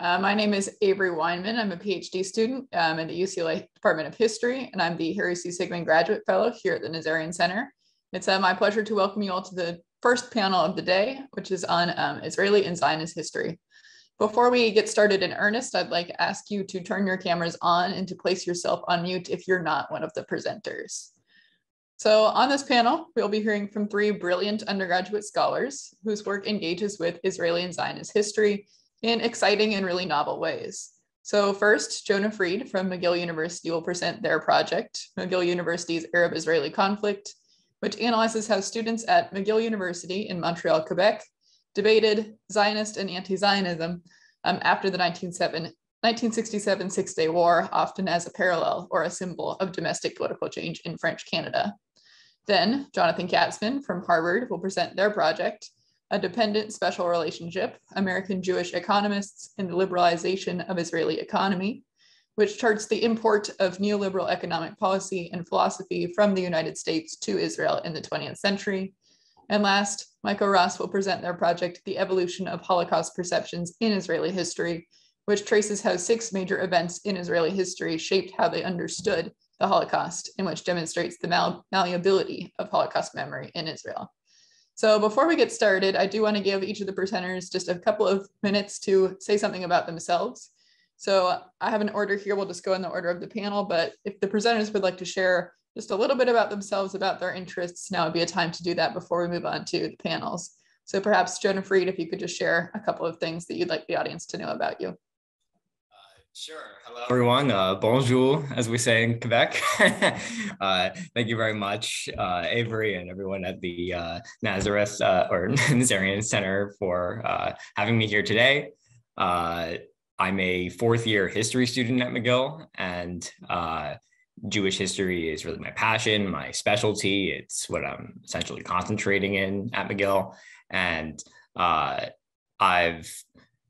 Uh, my name is Avery Weinman. I'm a PhD student um, in the UCLA Department of History, and I'm the Harry C. Sigmund Graduate Fellow here at the Nazarian Center. It's uh, my pleasure to welcome you all to the first panel of the day, which is on um, Israeli and Zionist history. Before we get started in earnest, I'd like to ask you to turn your cameras on and to place yourself on mute if you're not one of the presenters. So on this panel, we'll be hearing from three brilliant undergraduate scholars whose work engages with Israeli and Zionist history in exciting and really novel ways. So first, Jonah Fried from McGill University will present their project, McGill University's Arab-Israeli conflict, which analyzes how students at McGill University in Montreal, Quebec, debated Zionist and anti-Zionism um, after the 1967 Six-Day War, often as a parallel or a symbol of domestic political change in French Canada. Then Jonathan Katzman from Harvard will present their project, a dependent special relationship, American Jewish economists and the liberalization of Israeli economy, which charts the import of neoliberal economic policy and philosophy from the United States to Israel in the 20th century. And last, Michael Ross will present their project, The Evolution of Holocaust Perceptions in Israeli History, which traces how six major events in Israeli history shaped how they understood the Holocaust, and which demonstrates the mal malleability of Holocaust memory in Israel. So before we get started, I do want to give each of the presenters just a couple of minutes to say something about themselves. So I have an order here. We'll just go in the order of the panel, but if the presenters would like to share just a little bit about themselves, about their interests, now would be a time to do that before we move on to the panels. So perhaps Jonah Fried, if you could just share a couple of things that you'd like the audience to know about you. Sure. Hello, everyone. Uh, bonjour, as we say in Quebec. uh, thank you very much, uh, Avery, and everyone at the uh, Nazareth uh, or Nazarian Center for uh, having me here today. I'm a fourth year history student at McGill, and Jewish history is really my passion, my specialty. It's what I'm essentially concentrating in at McGill. And I've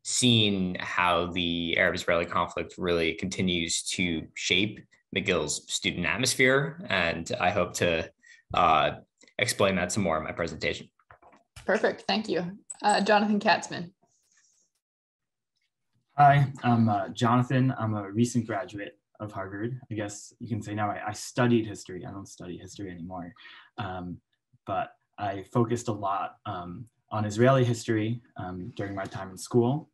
seen how the Arab Israeli conflict really continues to shape McGill's student atmosphere. And I hope to uh, explain that some more in my presentation. Perfect. Thank you. Uh, Jonathan Katzman. Hi, I'm uh, Jonathan. I'm a recent graduate of Harvard. I guess you can say now I, I studied history. I don't study history anymore. Um, but I focused a lot um, on Israeli history um, during my time in school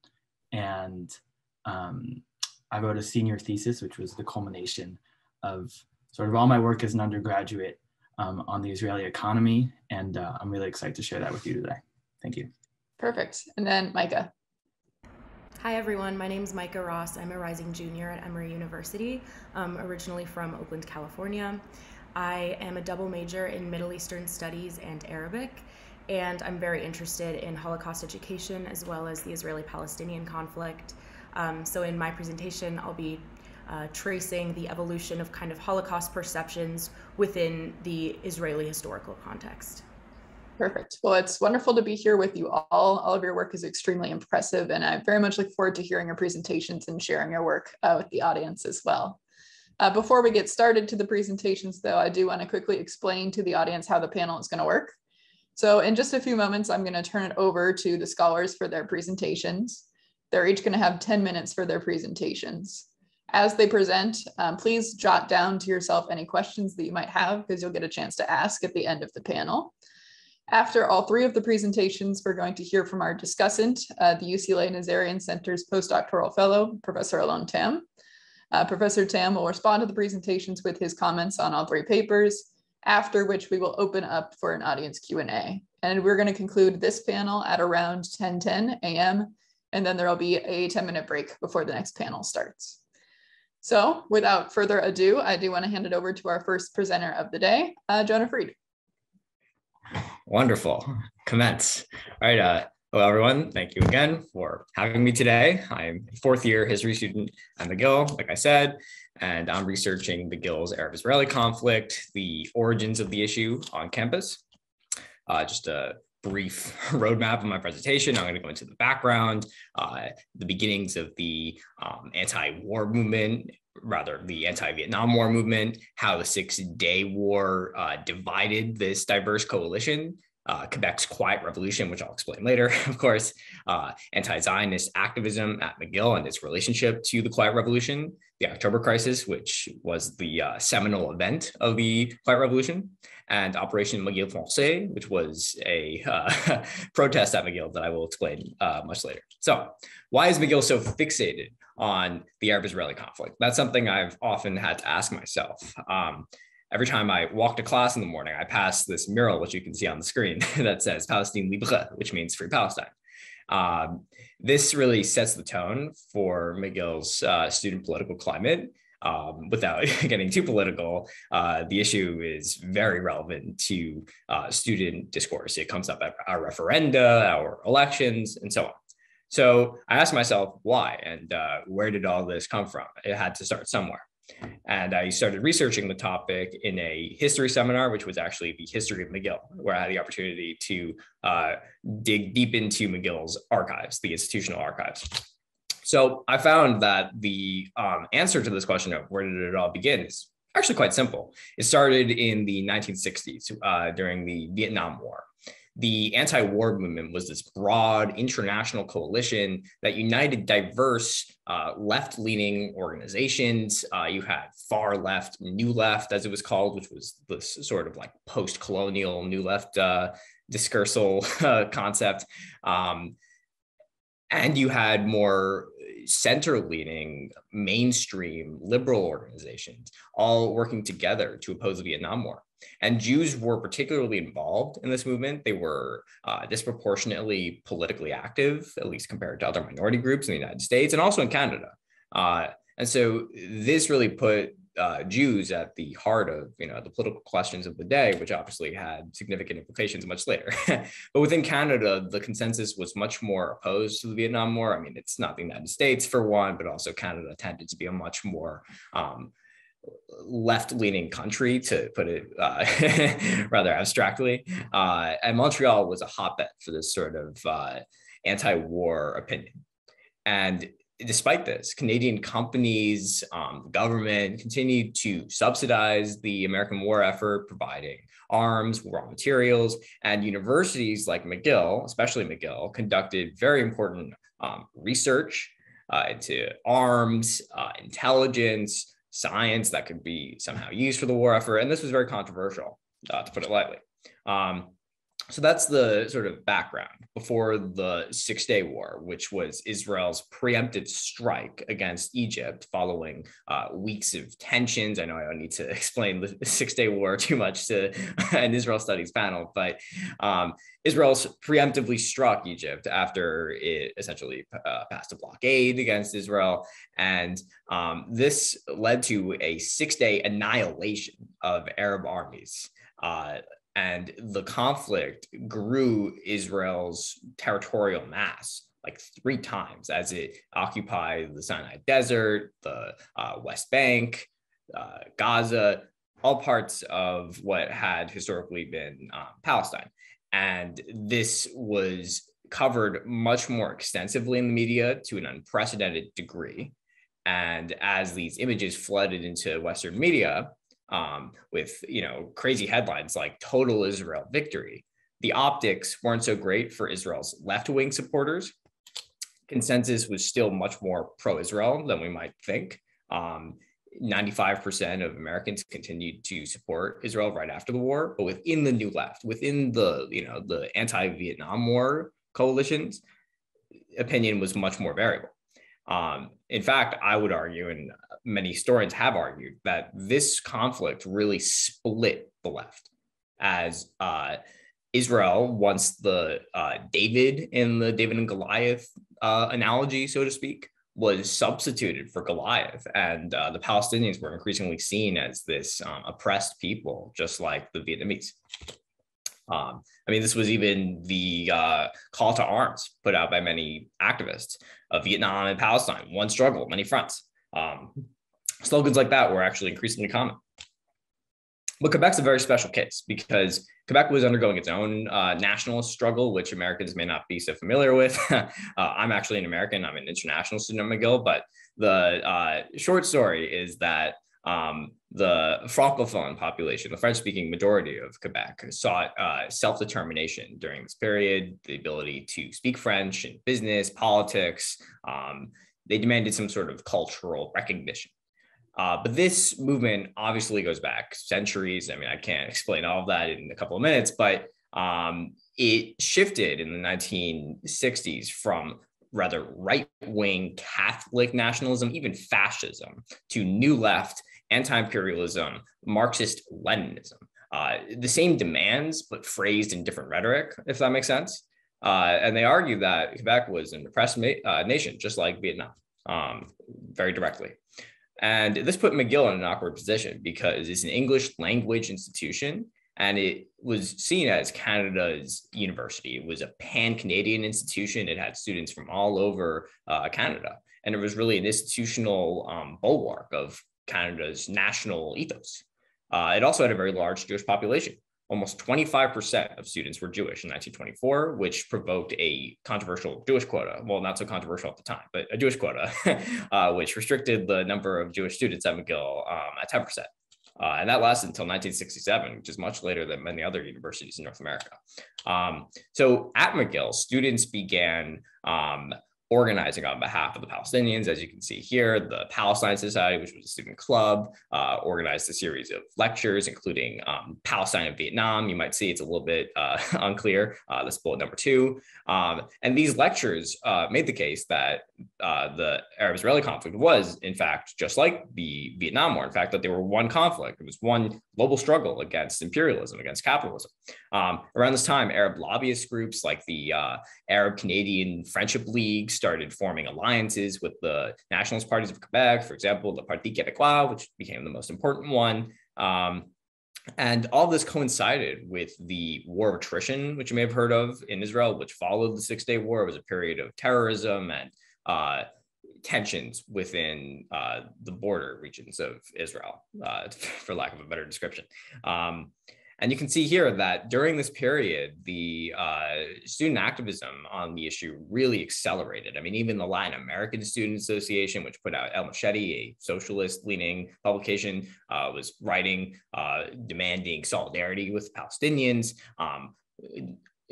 and um, I wrote a senior thesis, which was the culmination of sort of all my work as an undergraduate um, on the Israeli economy. And uh, I'm really excited to share that with you today. Thank you. Perfect. And then Micah. Hi, everyone. My name is Micah Ross. I'm a rising junior at Emory University, um, originally from Oakland, California. I am a double major in Middle Eastern Studies and Arabic and I'm very interested in Holocaust education as well as the Israeli Palestinian conflict. Um, so, in my presentation, I'll be uh, tracing the evolution of kind of Holocaust perceptions within the Israeli historical context. Perfect. Well, it's wonderful to be here with you all. All of your work is extremely impressive, and I very much look forward to hearing your presentations and sharing your work uh, with the audience as well. Uh, before we get started to the presentations, though, I do want to quickly explain to the audience how the panel is going to work. So in just a few moments, I'm going to turn it over to the scholars for their presentations. They're each going to have 10 minutes for their presentations. As they present, um, please jot down to yourself any questions that you might have because you'll get a chance to ask at the end of the panel. After all three of the presentations, we're going to hear from our discussant, uh, the UCLA Nazarian Center's postdoctoral fellow, Professor Alon Tam. Uh, Professor Tam will respond to the presentations with his comments on all three papers, after which we will open up for an audience Q&A. And we're going to conclude this panel at around 10:10 a.m. And then there will be a 10 minute break before the next panel starts. So without further ado, I do want to hand it over to our first presenter of the day, uh, Jonah Fried. Wonderful. Commence. All right. Uh, hello, everyone. Thank you again for having me today. I'm a fourth year history student at McGill, like I said, and I'm researching the Gills Arab Israeli conflict, the origins of the issue on campus. Uh, just a brief roadmap of my presentation. I'm going to go into the background, uh, the beginnings of the um, anti war movement, rather, the anti Vietnam War movement, how the Six Day War uh, divided this diverse coalition uh, Quebec's Quiet Revolution, which I'll explain later, of course, uh, anti Zionist activism at McGill and its relationship to the Quiet Revolution, the October Crisis, which was the uh, seminal event of the Quiet Revolution, and Operation McGill Francais, which was a uh, protest at McGill that I will explain uh, much later. So, why is McGill so fixated on the Arab Israeli conflict? That's something I've often had to ask myself. Um, every time I walk to class in the morning, I pass this mural, which you can see on the screen, that says Palestine Libre, which means free Palestine. Um, this really sets the tone for McGill's uh, student political climate. Um, without getting too political, uh, the issue is very relevant to uh, student discourse. It comes up at our referenda, our elections, and so on. So I asked myself why and uh, where did all this come from? It had to start somewhere. And I started researching the topic in a history seminar, which was actually the history of McGill, where I had the opportunity to uh, dig deep into McGill's archives, the institutional archives. So I found that the um, answer to this question of where did it all begin is actually quite simple. It started in the 1960s uh, during the Vietnam War the anti war movement was this broad international coalition that united diverse uh, left leaning organizations. Uh, you had far left, new left, as it was called, which was this sort of like post colonial new left uh, discursal concept. Um, and you had more center leaning, mainstream liberal organizations all working together to oppose the Vietnam War. And Jews were particularly involved in this movement. They were uh, disproportionately politically active, at least compared to other minority groups in the United States and also in Canada. Uh, and so this really put uh, Jews at the heart of you know the political questions of the day, which obviously had significant implications much later. but within Canada, the consensus was much more opposed to the Vietnam War. I mean, it's not the United States for one, but also Canada tended to be a much more um, left-leaning country, to put it uh, rather abstractly. Uh, and Montreal was a hotbed for this sort of uh, anti-war opinion. And despite this, Canadian companies, um, government continued to subsidize the American war effort, providing arms, raw materials, and universities like McGill, especially McGill, conducted very important um, research uh, into arms, uh, intelligence, science that could be somehow used for the war effort. And this was very controversial, uh, to put it lightly. Um, so that's the sort of background before the Six Day War, which was Israel's preemptive strike against Egypt following uh, weeks of tensions. I know I don't need to explain the Six Day War too much to an Israel Studies panel, but um, Israel's preemptively struck Egypt after it essentially uh, passed a blockade against Israel. And um, this led to a six day annihilation of Arab armies. Uh, and the conflict grew Israel's territorial mass like three times as it occupied the Sinai Desert, the uh, West Bank, uh, Gaza, all parts of what had historically been um, Palestine. And this was covered much more extensively in the media to an unprecedented degree. And as these images flooded into Western media, um, with you know crazy headlines like "Total Israel Victory," the optics weren't so great for Israel's left-wing supporters. Consensus was still much more pro-Israel than we might think. Um, 95% of Americans continued to support Israel right after the war, but within the new left, within the you know the anti-Vietnam War coalitions, opinion was much more variable. Um, in fact, I would argue, and many historians have argued, that this conflict really split the left. As uh, Israel, once the uh, David in the David and Goliath uh, analogy, so to speak, was substituted for Goliath, and uh, the Palestinians were increasingly seen as this um, oppressed people, just like the Vietnamese. Um, I mean, this was even the uh, call to arms put out by many activists Vietnam and Palestine, one struggle, many fronts. Um, slogans like that were actually increasingly common. But Quebec's a very special case because Quebec was undergoing its own uh, nationalist struggle, which Americans may not be so familiar with. uh, I'm actually an American, I'm an international student at McGill, but the uh, short story is that um, the Francophone population, the French speaking majority of Quebec, sought uh, self determination during this period, the ability to speak French in business, politics. Um, they demanded some sort of cultural recognition. Uh, but this movement obviously goes back centuries. I mean, I can't explain all of that in a couple of minutes, but um, it shifted in the 1960s from rather right wing Catholic nationalism, even fascism, to new left anti imperialism, Marxist Leninism. Uh, the same demands, but phrased in different rhetoric, if that makes sense. Uh, and they argue that Quebec was an oppressed ma- uh, nation, just like Vietnam, um, very directly. And this put McGill in an awkward position because it's an English language institution and it was seen as Canada's university. It was a pan Canadian institution. It had students from all over uh, Canada. And it was really an institutional um, bulwark of Canada's national ethos. Uh, it also had a very large Jewish population. Almost 25% of students were Jewish in 1924, which provoked a controversial Jewish quota. Well, not so controversial at the time, but a Jewish quota, uh, which restricted the number of Jewish students at McGill um, at 10%. Uh, and that lasted until 1967, which is much later than many other universities in North America. Um, so at McGill, students began um, organizing on behalf of the Palestinians. As you can see here, the Palestine Society, which was a student club, uh, organized a series of lectures, including um, Palestine and Vietnam. You might see it's a little bit uh, unclear. Uh, this bullet number two. Um, and these lectures uh, made the case that uh, the Arab-Israeli conflict was, in fact, just like the Vietnam War. In fact, that they were one conflict. It was one global struggle against imperialism, against capitalism. Um, around this time, Arab lobbyist groups like the uh, Arab Canadian Friendship League started forming alliances with the nationalist parties of Quebec, for example, the Parti Québécois, which became the most important one. Um, and all this coincided with the war of attrition, which you may have heard of in Israel, which followed the Six Day War. It was a period of terrorism and uh, tensions within uh, the border regions of Israel, uh, for lack of a better description. Um, and you can see here that during this period, the uh, student activism on the issue really accelerated. I mean, even the Latin American Student Association, which put out El Machete, a socialist leaning publication, uh, was writing, uh, demanding solidarity with Palestinians. Um,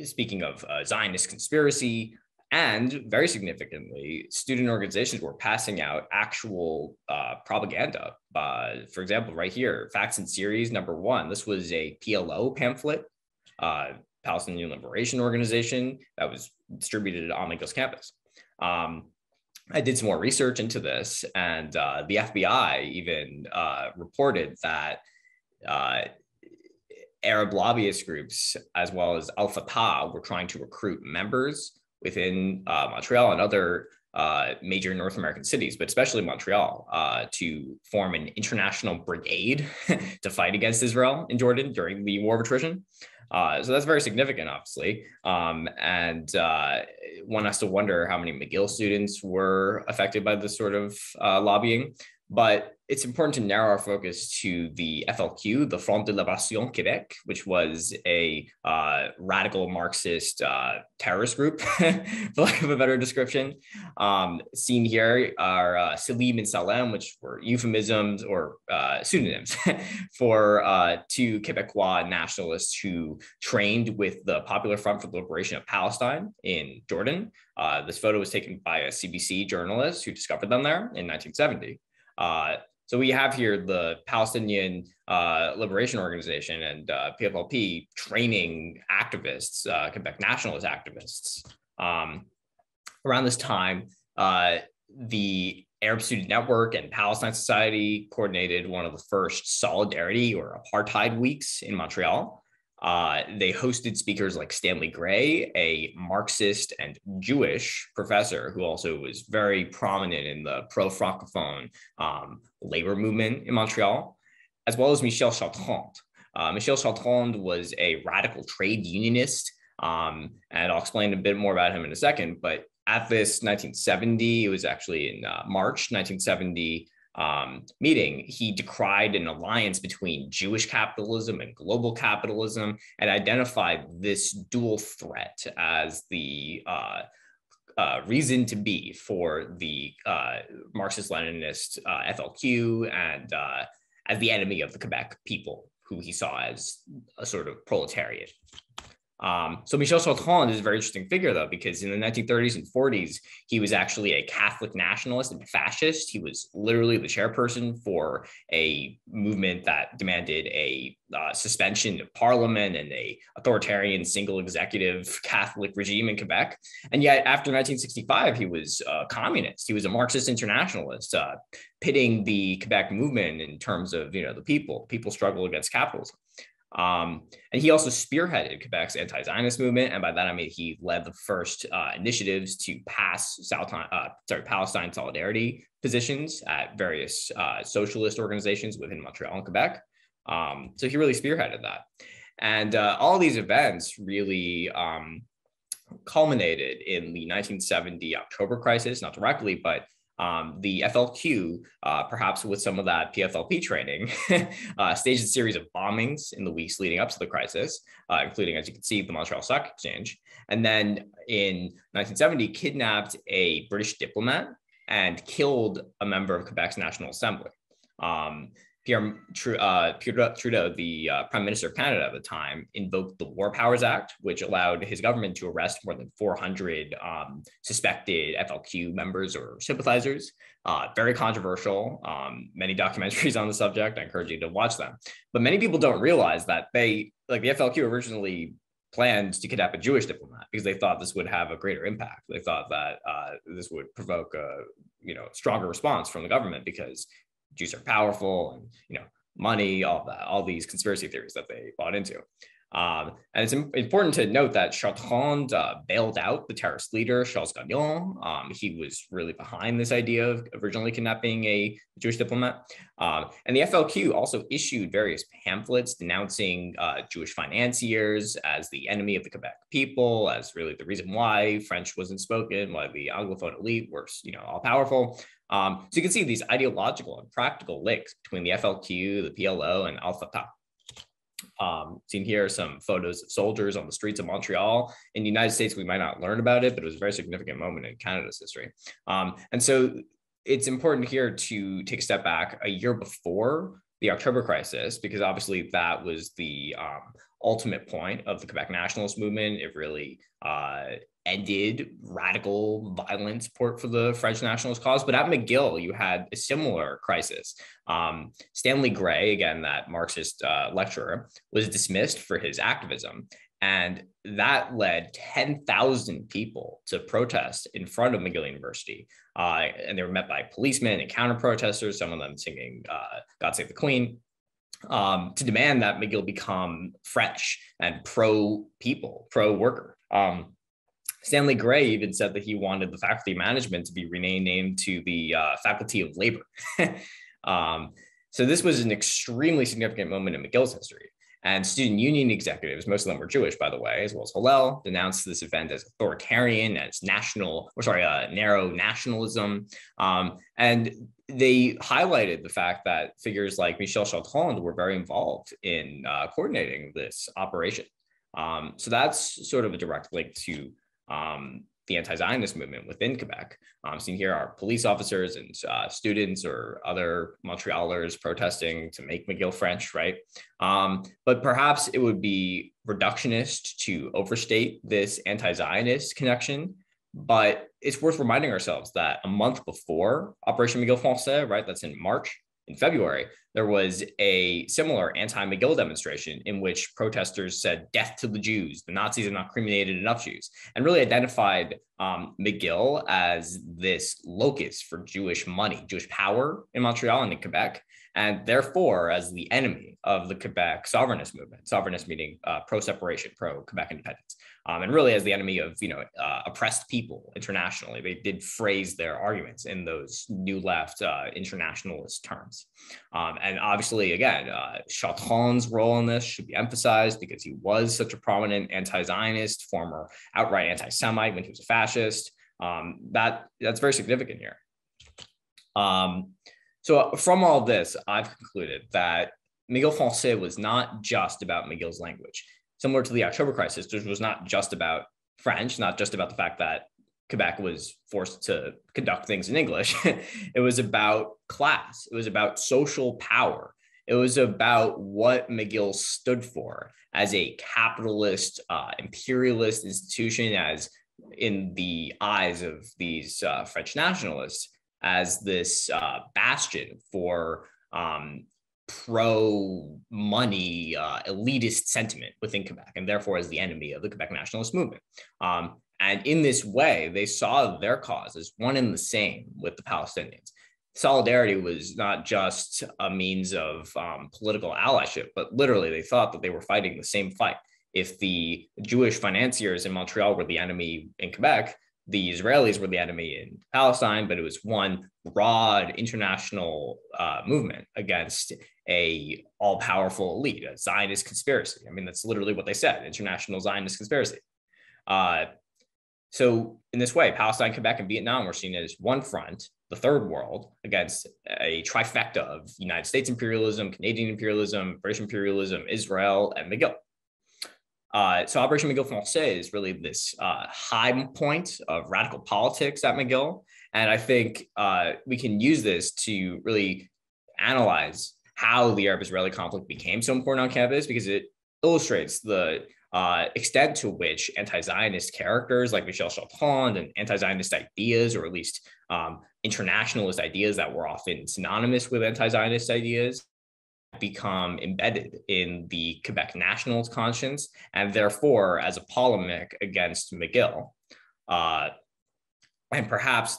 speaking of uh, Zionist conspiracy, and very significantly, student organizations were passing out actual uh, propaganda. Uh, for example, right here, Facts and Series number one. This was a PLO pamphlet, uh, Palestinian Liberation Organization, that was distributed on McGill's campus. Um, I did some more research into this, and uh, the FBI even uh, reported that uh, Arab lobbyist groups, as well as Al Fatah, were trying to recruit members within uh, Montreal and other uh, major North American cities, but especially Montreal, uh, to form an international brigade to fight against Israel in Jordan during the war of attrition. Uh, so that's very significant, obviously. Um, and uh, one has to wonder how many McGill students were affected by this sort of uh, lobbying. But it's important to narrow our focus to the FLQ, the Front de Libération Québec, which was a uh, radical Marxist uh, terrorist group, for lack of a better description. Um, seen here are uh, Salim and Salem, which were euphemisms or uh, pseudonyms for uh, two Quebecois nationalists who trained with the Popular Front for the Liberation of Palestine in Jordan. Uh, this photo was taken by a CBC journalist who discovered them there in 1970. Uh, so we have here the Palestinian uh, Liberation Organization and uh, PFLP training activists, uh, Quebec nationalist activists. Um, around this time, uh, the Arab Student Network and Palestine Society coordinated one of the first solidarity or apartheid weeks in Montreal. Uh, they hosted speakers like Stanley Gray, a Marxist and Jewish professor who also was very prominent in the pro Francophone um, labor movement in Montreal, as well as Michel Chartrand. Uh, Michel Chartrand was a radical trade unionist, um, and I'll explain a bit more about him in a second. But at this 1970, it was actually in uh, March 1970, um, meeting, he decried an alliance between Jewish capitalism and global capitalism and identified this dual threat as the uh, uh, reason to be for the uh, Marxist Leninist uh, FLQ and uh, as the enemy of the Quebec people, who he saw as a sort of proletariat. Um, so Michel Chartrand is a very interesting figure, though, because in the 1930s and 40s, he was actually a Catholic nationalist and fascist. He was literally the chairperson for a movement that demanded a uh, suspension of parliament and a authoritarian single executive Catholic regime in Quebec. And yet, after 1965, he was a communist. He was a Marxist internationalist, uh, pitting the Quebec movement in terms of you know the people, people struggle against capitalism. Um, and he also spearheaded Quebec's anti-Zionist movement, and by that I mean he led the first uh, initiatives to pass South, uh, sorry, Palestine solidarity positions at various uh, socialist organizations within Montreal and Quebec. Um, so he really spearheaded that, and uh, all these events really um, culminated in the 1970 October crisis, not directly, but um, the FLQ, uh, perhaps with some of that PFLP training, uh, staged a series of bombings in the weeks leading up to the crisis, uh, including, as you can see, the Montreal Stock Exchange. And then in 1970, kidnapped a British diplomat and killed a member of Quebec's National Assembly. Um, Pierre, uh, Trudeau, the uh, Prime Minister of Canada at the time, invoked the War Powers Act, which allowed his government to arrest more than 400 um, suspected FLQ members or sympathizers. Uh, very controversial. Um, many documentaries on the subject. I encourage you to watch them. But many people don't realize that they, like the FLQ, originally planned to kidnap a Jewish diplomat because they thought this would have a greater impact. They thought that uh, this would provoke a you know stronger response from the government because Jews are powerful and you know money, all that, all these conspiracy theories that they bought into. Um, and it's important to note that Chartrand uh, bailed out the terrorist leader, Charles Gagnon. Um, he was really behind this idea of originally kidnapping a Jewish diplomat. Um, and the FLQ also issued various pamphlets denouncing uh, Jewish financiers as the enemy of the Quebec people, as really the reason why French wasn't spoken, why the Anglophone elite were, you know, all powerful. Um, so you can see these ideological and practical links between the FLQ, the PLO, and Al Fatah. Um, seen here are some photos of soldiers on the streets of Montreal. In the United States, we might not learn about it, but it was a very significant moment in Canada's history. Um, and so it's important here to take a step back a year before the October crisis, because obviously that was the um, ultimate point of the Quebec nationalist movement. It really uh, ended radical violent support for the French nationalist cause. But at McGill, you had a similar crisis. Um, Stanley Gray, again, that Marxist uh, lecturer, was dismissed for his activism. And that led 10,000 people to protest in front of McGill University. Uh, and they were met by policemen and counter protesters, some of them singing uh, God Save the Queen. Um, to demand that McGill become French and pro people, pro worker. Um, Stanley Gray even said that he wanted the faculty management to be renamed to the uh, Faculty of Labor. um, so this was an extremely significant moment in McGill's history. And student union executives, most of them were Jewish, by the way, as well as Hillel, denounced this event as authoritarian, as national, or sorry, uh, narrow nationalism. Um, and they highlighted the fact that figures like Michel Chartrand were very involved in uh, coordinating this operation. Um, so that's sort of a direct link to um, the anti-Zionist movement within Quebec. Um, seen here are police officers and uh, students or other Montrealers protesting to make McGill French, right? Um, but perhaps it would be reductionist to overstate this anti-Zionist connection. But it's worth reminding ourselves that a month before Operation McGill Français, right, that's in March, in February, there was a similar anti McGill demonstration in which protesters said, Death to the Jews. The Nazis have not cremated enough Jews, and really identified um, McGill as this locus for Jewish money, Jewish power in Montreal and in Quebec, and therefore as the enemy of the Quebec sovereignist movement, sovereignist meaning uh, pro separation, pro Quebec independence um, and really as the enemy of you know uh, oppressed people internationally. They did phrase their arguments in those new left uh, internationalist terms, um, and obviously again, uh, Chartrand's role in this should be emphasized because he was such a prominent anti-Zionist, former outright anti-Semite when he was a fascist. Um, that that's very significant here. Um, so from all this, I've concluded that McGill Français was not just about McGill's language similar to the October crisis, which was not just about French, not just about the fact that Quebec was forced to conduct things in English. it was about class. It was about social power. It was about what McGill stood for as a capitalist, uh, imperialist institution, as in the eyes of these uh, French nationalists, as this uh, bastion for um, pro money uh, elitist sentiment within Quebec, and therefore as the enemy of the Quebec nationalist movement. Um, and in this way, they saw their cause as one and the same with the Palestinians. Solidarity was not just a means of um, political allyship, but literally they thought that they were fighting the same fight. If the Jewish financiers in Montreal were the enemy in Quebec, the Israelis were the enemy in Palestine, but it was one broad international uh, movement against a all-powerful elite, a Zionist conspiracy. I mean, that's literally what they said: international Zionist conspiracy. Uh, so in this way, Palestine, Quebec, and Vietnam were seen as one front, the third world, against a trifecta of United States imperialism, Canadian imperialism, British imperialism, Israel, and McGill. Uh, so Operation McGill Français is really this uh, high point of radical politics at McGill. And I think uh, we can use this to really analyze how the Arab-Israeli conflict became so important on campus because it illustrates the uh, extent to which anti-Zionist characters like Michel Chartrand and anti-Zionist ideas, or at least um, internationalist ideas that were often synonymous with anti-Zionist ideas, become embedded in the Quebec nationalist conscience, and therefore as a polemic against McGill. Uh, and perhaps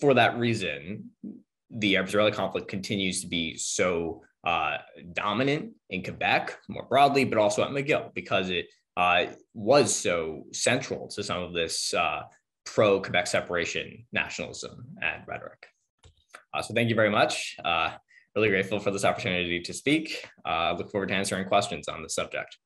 for that reason, the Arab-Israeli conflict continues to be so uh, dominant in Quebec more broadly, but also at McGill because it uh, was so central to some of this uh, pro Quebec separation nationalism and rhetoric. Uh, so thank you very much. Really grateful for this opportunity to speak. Uh, look forward to answering questions on the subject.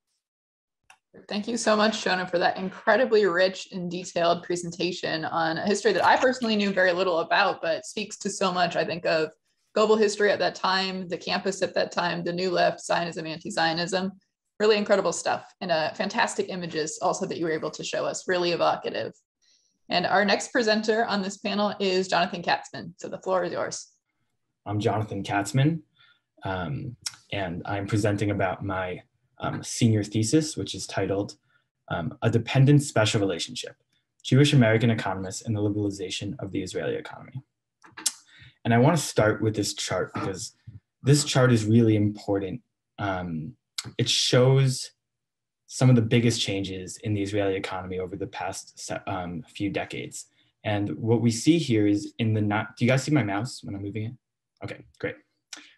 Thank you so much, Jonah, for that incredibly rich and detailed presentation on a history that I personally knew very little about, but speaks to so much, I think, of global history at that time, the campus at that time, the New Left, Zionism, anti-Zionism. Really incredible stuff and uh, fantastic images also that you were able to show us, really evocative. And our next presenter on this panel is Jonathan Katzman. So the floor is yours. I'm Jonathan Katzman, um, and I'm presenting about my um, senior thesis, which is titled um, A Dependent Special Relationship, Jewish American Economists and the Liberalization of the Israeli Economy. And I want to start with this chart because this chart is really important. Um, it shows some of the biggest changes in the Israeli economy over the past um, few decades. And what we see here is in the, not, do you guys see my mouse when I'm moving it? Okay, great.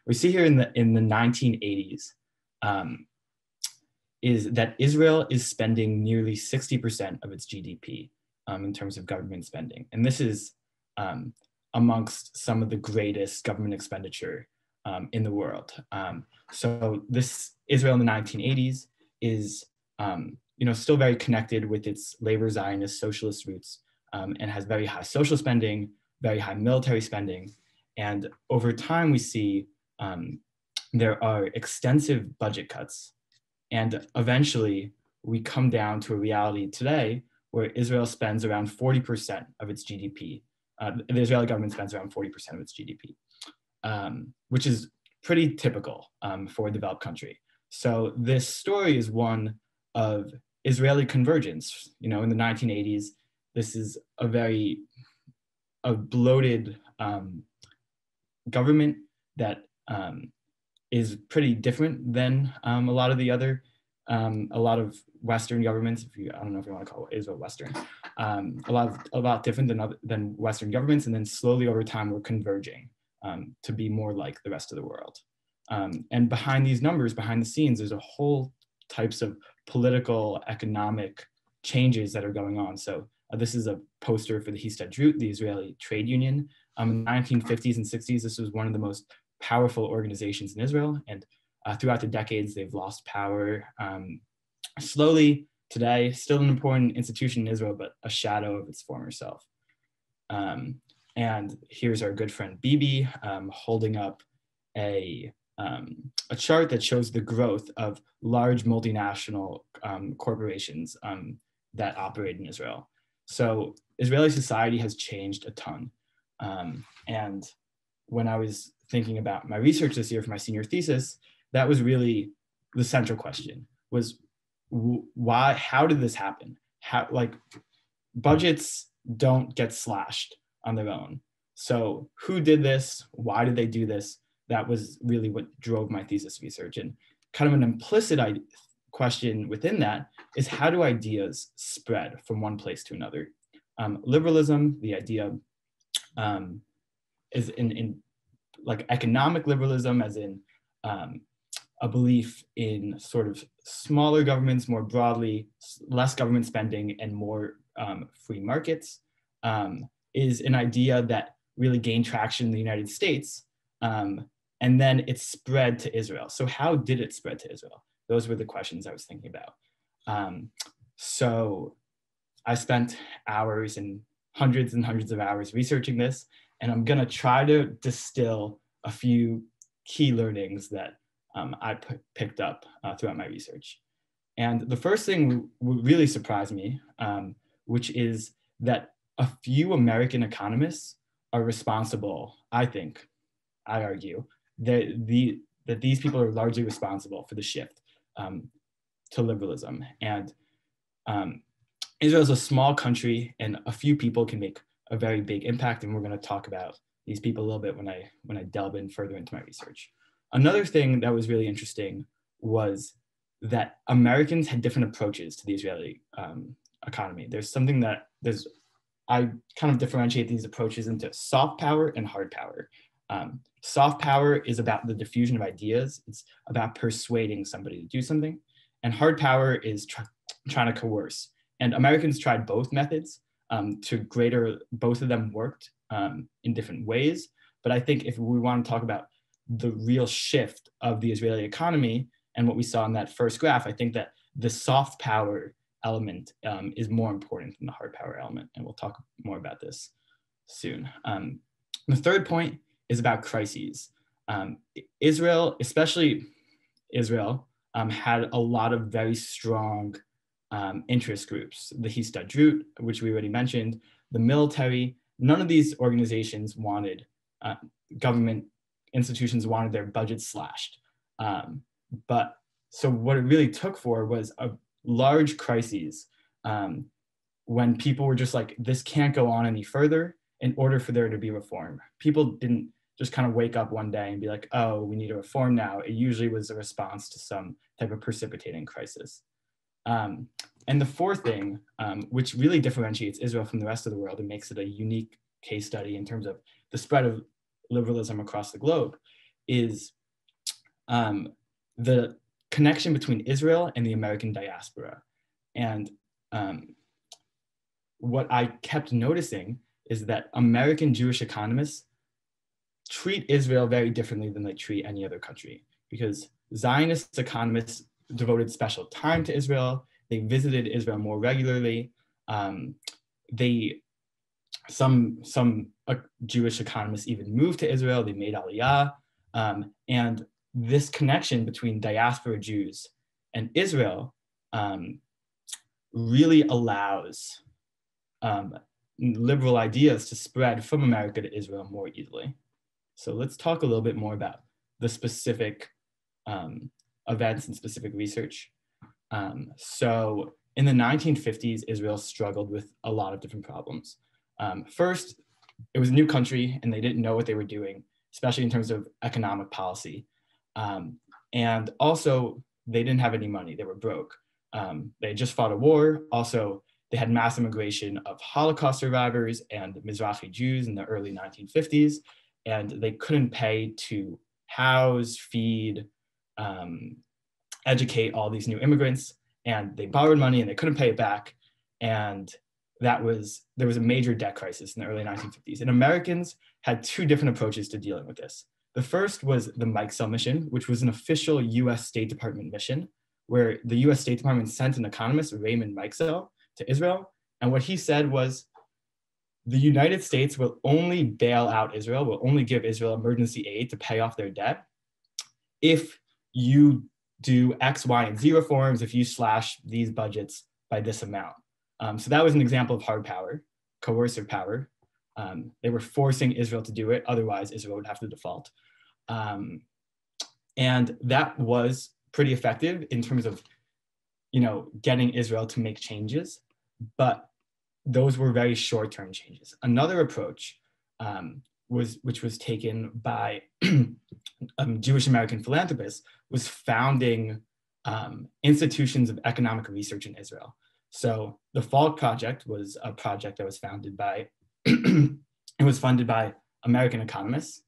We see here in the in the 1980s um, is that Israel is spending nearly 60% of its GDP um, in terms of government spending, and this is um, amongst some of the greatest government expenditure um, in the world. Um, so this Israel in the 1980s is um, you know still very connected with its labor Zionist socialist roots and has very high social spending, very high military spending, and over time, we see um, there are extensive budget cuts. And eventually, we come down to a reality today where Israel spends around 40% of its GDP. Uh, the Israeli government spends around 40% of its GDP, um, which is pretty typical um, for a developed country. So this story is one of Israeli convergence. You know, in the 1980s, this is a very a bloated um, government that um, is pretty different than um, a lot of the other, um, a lot of Western governments. If you, I don't know if you want to call it Israel Western, um, a lot, of, a lot different than other, than Western governments, and then slowly over time we're converging um, to be more like the rest of the world. Um, and behind these numbers, behind the scenes, there's a whole types of political, economic changes that are going on. So uh, this is a poster for the Histadrut, the Israeli trade union, um, in the 1950s and 60s, this was one of the most powerful organizations in Israel. And uh, throughout the decades, they've lost power. Um, slowly, today, still an important institution in Israel, but a shadow of its former self. Um, and here's our good friend Bibi um, holding up a, um, a chart that shows the growth of large multinational um, corporations that operate in Israel. So Israeli society has changed a ton. Um, and when I was thinking about my research this year for my senior thesis, that was really the central question was why, how did this happen? How, like budgets don't get slashed on their own. So who did this? Why did they do this? That was really what drove my thesis research. And kind of an implicit question within that is how do ideas spread from one place to another? Um, liberalism, the idea um, is in, in like economic liberalism, as in um, a belief in sort of smaller governments more broadly, less government spending, and more um, free markets, um, is an idea that really gained traction in the United States. Um, and then it spread to Israel. So, how did it spread to Israel? Those were the questions I was thinking about. Um, so, I spent hours and hundreds and hundreds of hours researching this, and I'm gonna try to distill a few key learnings that um, I picked up uh, throughout my research. And the first thing really surprised me, um, which is that a few American economists are responsible, I think, I argue, that, the, that these people are largely responsible for the shift um, to liberalism. And um, Israel is a small country, and a few people can make a very big impact. And we're going to talk about these people a little bit when I when I delve in further into my research. Another thing that was really interesting was that Americans had different approaches to the Israeli um, economy. There's something that there's I kind of differentiate these approaches into soft power and hard power. Um, soft power is about the diffusion of ideas. It's about persuading somebody to do something. And hard power is tr- trying to coerce. And Americans tried both methods um, to greater, both of them worked um, in different ways. But I think if we want to talk about the real shift of the Israeli economy and what we saw in that first graph, I think that the soft power element um, is more important than the hard power element. And we'll talk more about this soon. Um, the third point is about crises. Um, Israel, especially Israel, um, had a lot of very strong um, interest groups. The Histadrut, which we already mentioned, the military, none of these organizations wanted uh, government institutions wanted their budgets slashed. Um, but so what it really took for was a large crises um, when people were just like, this can't go on any further in order for there to be reform. People didn't just kind of wake up one day and be like, oh, we need a reform now. It usually was a response to some type of precipitating crisis. Um, and the fourth thing, um, which really differentiates Israel from the rest of the world and makes it a unique case study in terms of the spread of liberalism across the globe, is um, the connection between Israel and the American diaspora. And um, what I kept noticing is that American Jewish economists treat Israel very differently than they treat any other country because Zionist economists devoted special time to Israel. They visited Israel more regularly. Um, they some some uh, Jewish economists even moved to Israel. They made Aliyah, um, and this connection between diaspora Jews and Israel um, really allows um, liberal ideas to spread from America to Israel more easily. So let's talk a little bit more about the specific um, events and specific research. Um, so in the 1950s, Israel struggled with a lot of different problems. Um, first, it was a new country and they didn't know what they were doing, especially in terms of economic policy. Um, and also, they didn't have any money, they were broke. Um, they just fought a war. Also, they had mass immigration of Holocaust survivors and Mizrahi Jews in the early 1950s, and they couldn't pay to house, feed, um, educate all these new immigrants and they borrowed money and they couldn't pay it back. And that was there was a major debt crisis in the early 1950s and americans had two different approaches to dealing with this. The first was the Mikesell mission which was an official us state department mission where the us state department sent an economist raymond Mikesell to israel. And what he said was the united states will only bail out israel will only give israel emergency aid to pay off their debt if you do X, Y, and Z reforms if you slash these budgets by this amount. Um, so that was an example of hard power, coercive power. Um, they were forcing Israel to do it, otherwise Israel would have to default. Um, and that was pretty effective in terms of, you know, getting Israel to make changes, but those were very short-term changes. Another approach um, was, which was taken by um, Jewish American philanthropists, was founding um, institutions of economic research in Israel. So the Falk Project was a project that was founded by, it was funded by American economists,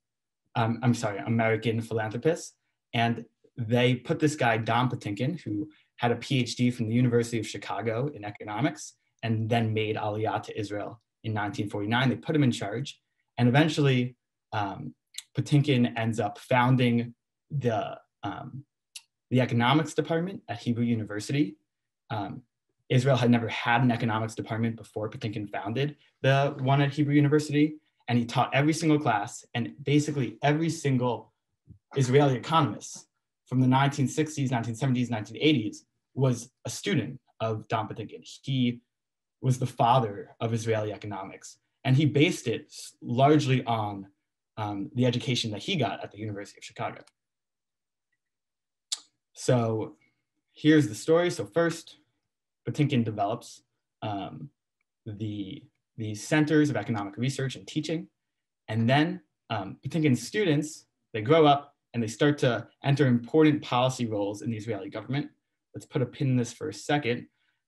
um, I'm sorry, American philanthropists, and they put this guy, Don Patinkin, who had a PhD from the University of Chicago in economics, and then made Aliyah to Israel in 1949. They put him in charge, and eventually um, Patinkin ends up founding the, um, the economics department at Hebrew University. Um, Israel had never had an economics department before Patinkin founded the one at Hebrew University, and he taught every single class, and basically every single Israeli economist from the 1960s, 1970s, 1980s was a student of Don Patinkin. He was the father of Israeli economics, and he based it largely on um, the education that he got at the University of Chicago. So here's the story. So first, Patinkin develops um, the, the centers of economic research and teaching. And then um, Patinkin's students, they grow up and they start to enter important policy roles in the Israeli government. Let's put a pin in this for a second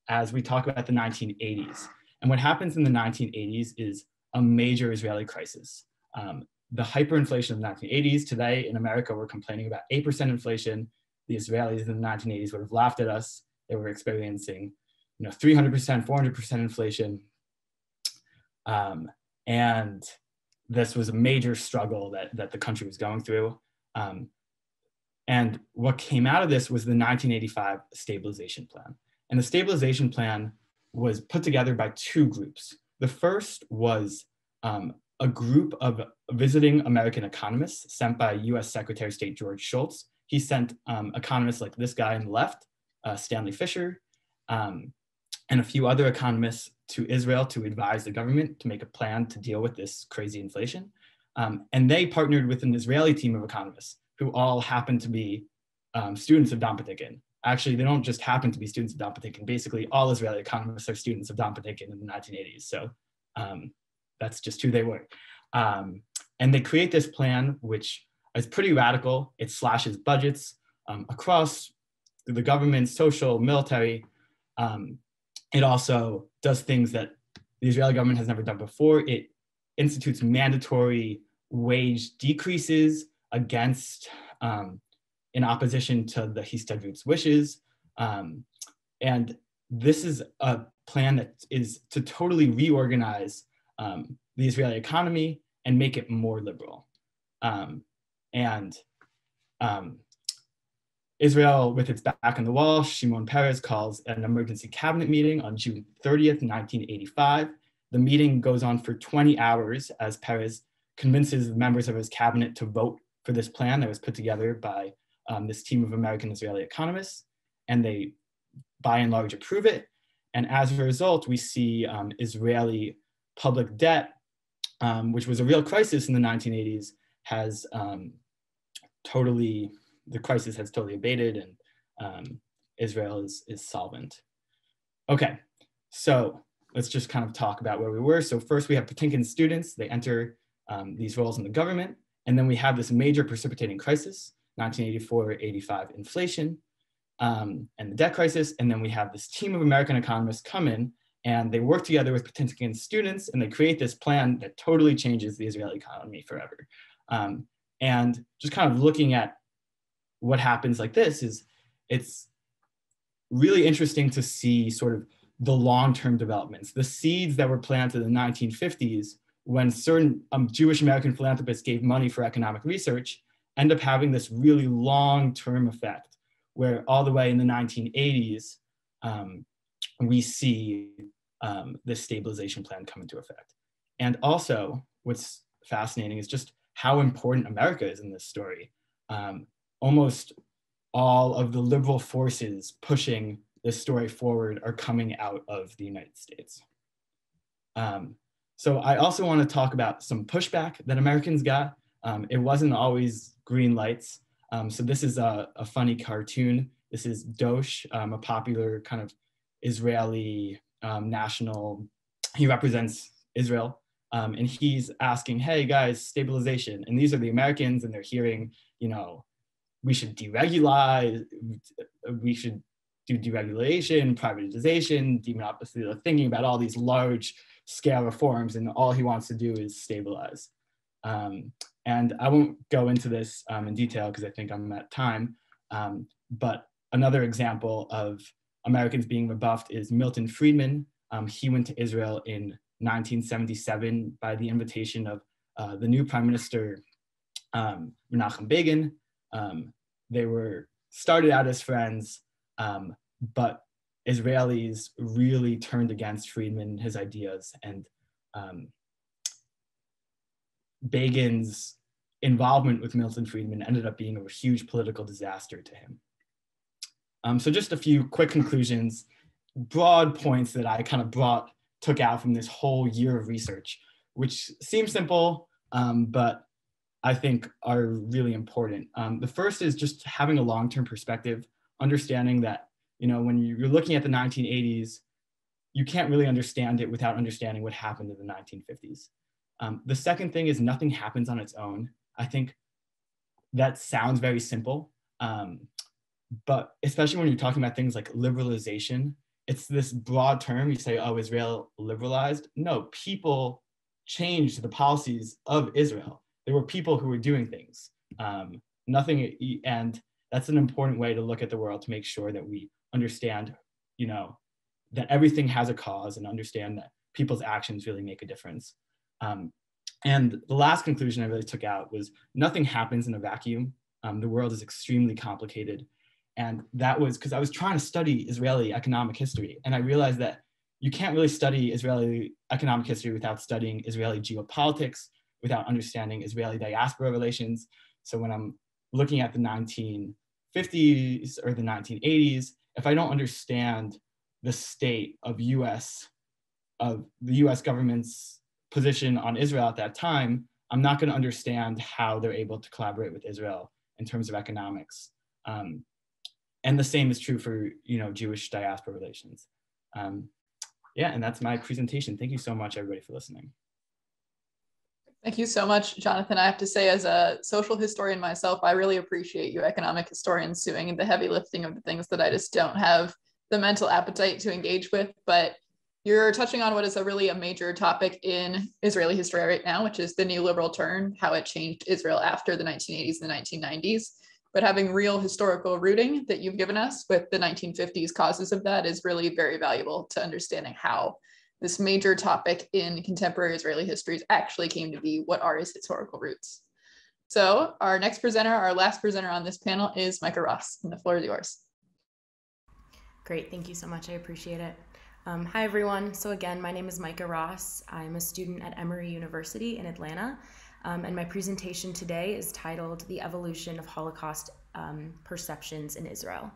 as we talk about the 1980s. And what happens in the 1980s is a major Israeli crisis. Um, the hyperinflation of the 1980s, today in America, we're complaining about 8% inflation. The Israelis in the 1980s would have laughed at us. They were experiencing you know, 300%, 400% inflation. Um, and this was a major struggle that, that the country was going through. Um, and what came out of this was the 1985 stabilization plan. And the stabilization plan was put together by two groups. The first was um, a group of visiting American economists sent by US Secretary of State George Shultz. He sent um, economists like this guy on the left, uh, Stanley Fischer, um, and a few other economists to Israel to advise the government to make a plan to deal with this crazy inflation. Um, and they partnered with an Israeli team of economists who all happened to be um, students of Don Patinkin. Actually, they don't just happen to be students of Don Patinkin. Basically, all Israeli economists are students of Don Patinkin in the 1980s. So um, that's just who they were. Um, and they create this plan, which is pretty radical. It slashes budgets um, across the government, social, military. Um, it also does things that the Israeli government has never done before. It institutes mandatory wage decreases against, um, in opposition to the Histadrut's wishes. Um, and this is a plan that is to totally reorganize um, the Israeli economy and make it more liberal. Um, and um, Israel, with its back on the wall, Shimon Peres calls an emergency cabinet meeting on June 30th, 1985. The meeting goes on for 20 hours as Peres convinces the members of his cabinet to vote for this plan that was put together by um, this team of American Israeli economists. And they, by and large, approve it. And as a result, we see um, Israeli public debt, um, which was a real crisis in the 1980s, has um, totally the crisis has totally abated and um, Israel is, is solvent. Okay, so let's just kind of talk about where we were. So first we have Patinkin students, they enter um, these roles in the government, and then we have this major precipitating crisis, 1984-85 inflation, um, and the debt crisis, and then we have this team of American economists come in and they work together with Patinkin students and they create this plan that totally changes the Israeli economy forever. Um, and just kind of looking at what happens like this is it's really interesting to see sort of the long-term developments, the seeds that were planted in the 1950s when certain um, Jewish American philanthropists gave money for economic research end up having this really long-term effect where all the way in the 1980s, um, we see um, this stabilization plan come into effect. And also what's fascinating is just how important America is in this story. Um, almost all of the liberal forces pushing this story forward are coming out of the United States. Um, so I also want to talk about some pushback that Americans got. Um, it wasn't always green lights. Um, so this is a, a, funny cartoon. This is Dosh, um, a popular kind of Israeli um, national, he represents Israel. Um, and he's asking, hey guys, stabilization. And these are the Americans and they're hearing, you know, we should deregulate, we should do deregulation, privatization, demonopoly, thinking about all these large scale reforms and all he wants to do is stabilize. Um, and I won't go into this um, in detail because I think I'm at time, um, but another example of Americans being rebuffed is Milton Friedman. Um, he went to Israel in 1977 by the invitation of uh, the new prime minister, um, Menachem Begin. Um, they were started out as friends, um, but Israelis really turned against Friedman and his ideas, and um, Begin's involvement with Milton Friedman ended up being a huge political disaster to him. Um, so just a few quick conclusions, broad points that I kind of brought, took out from this whole year of research, which seems simple, um, but I think are really important. Um, the first is just having a long-term perspective, understanding that, you know, when you're looking at the 1980s, you can't really understand it without understanding what happened in the 1950s. Um, the second thing is nothing happens on its own. I think that sounds very simple, um, but especially when you're talking about things like liberalization, it's this broad term. You say, oh, Israel liberalized. No, people changed the policies of Israel. There were people who were doing things. Um, nothing, and that's an important way to look at the world to make sure that we understand, you know, that everything has a cause and understand that people's actions really make a difference. Um, and the last conclusion I really took out was nothing happens in a vacuum. Um, the world is extremely complicated. And that was because I was trying to study Israeli economic history. And I realized that you can't really study Israeli economic history without studying Israeli geopolitics, without understanding Israeli diaspora relations. So when I'm looking at the 1950s or the 1980s, if I don't understand the state of US, of the US government's position on Israel at that time, I'm not going to understand how they're able to collaborate with Israel in terms of economics. Um, and the same is true for you know Jewish diaspora relations. Um, yeah, and that's my presentation. Thank you so much, everybody, for listening. Thank you so much, Jonathan. I have to say, as a social historian myself, I really appreciate you economic historians doing the heavy lifting of the things that I just don't have the mental appetite to engage with. But you're touching on what is a really a major topic in Israeli history right now, which is the neoliberal turn, how it changed Israel after the 1980s and the 1990s. But having real historical rooting that you've given us with the 1950s causes of that is really very valuable to understanding how this major topic in contemporary Israeli histories actually came to be what are its historical roots. So our next presenter, our last presenter on this panel is Micah Ross, and the floor is yours. Great, thank you so much. I appreciate it. Um, hi, everyone. So, again, my name is Micah Ross. I'm a student at Emory University in Atlanta, um, and my presentation today is titled The Evolution of Holocaust um, Perceptions in Israel.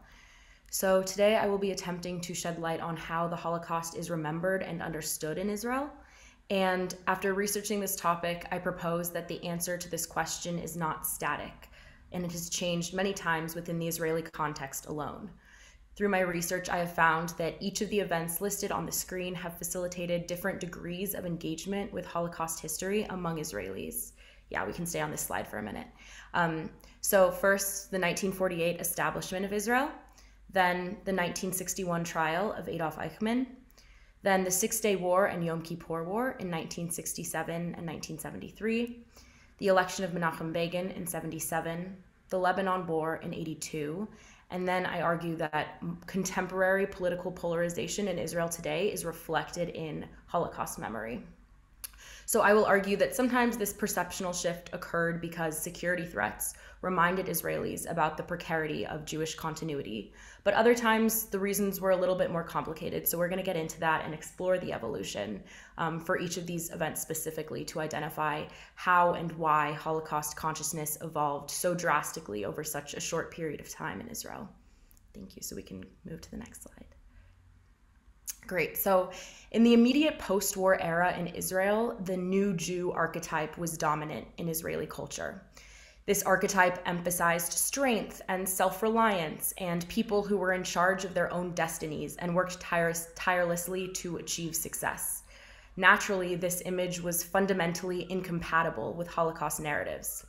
So, today I will be attempting to shed light on how the Holocaust is remembered and understood in Israel. And after researching this topic, I propose that the answer to this question is not static, and it has changed many times within the Israeli context alone. Through my research, I have found that each of the events listed on the screen have facilitated different degrees of engagement with Holocaust history among Israelis. Yeah, we can stay on this slide for a minute. Um, so, first, the 1948 establishment of Israel, then the 1961 trial of Adolf Eichmann, then the Six Day War and Yom Kippur War in 1967 and 1973, the election of Menachem Begin in 77, the Lebanon War in 82, and then I argue that contemporary political polarization in Israel today is reflected in Holocaust memory. So I will argue that sometimes this perceptual shift occurred because security threats reminded Israelis about the precarity of Jewish continuity. But other times the reasons were a little bit more complicated. So we're going to get into that and explore the evolution um, for each of these events specifically to identify how and why Holocaust consciousness evolved so drastically over such a short period of time in Israel. Thank you. So we can move to the next slide. Great. So, in the immediate post war era in Israel, the new Jew archetype was dominant in Israeli culture. This archetype emphasized strength and self reliance and people who were in charge of their own destinies and worked tire- tirelessly to achieve success. Naturally, this image was fundamentally incompatible with Holocaust narratives.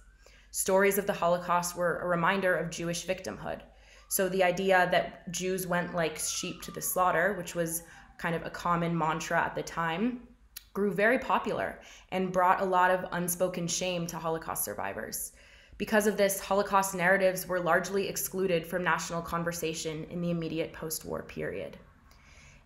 Stories of the Holocaust were a reminder of Jewish victimhood. So the idea that Jews went like sheep to the slaughter, which was kind of a common mantra at the time, grew very popular and brought a lot of unspoken shame to Holocaust survivors. Because of this, Holocaust narratives were largely excluded from national conversation in the immediate post war period.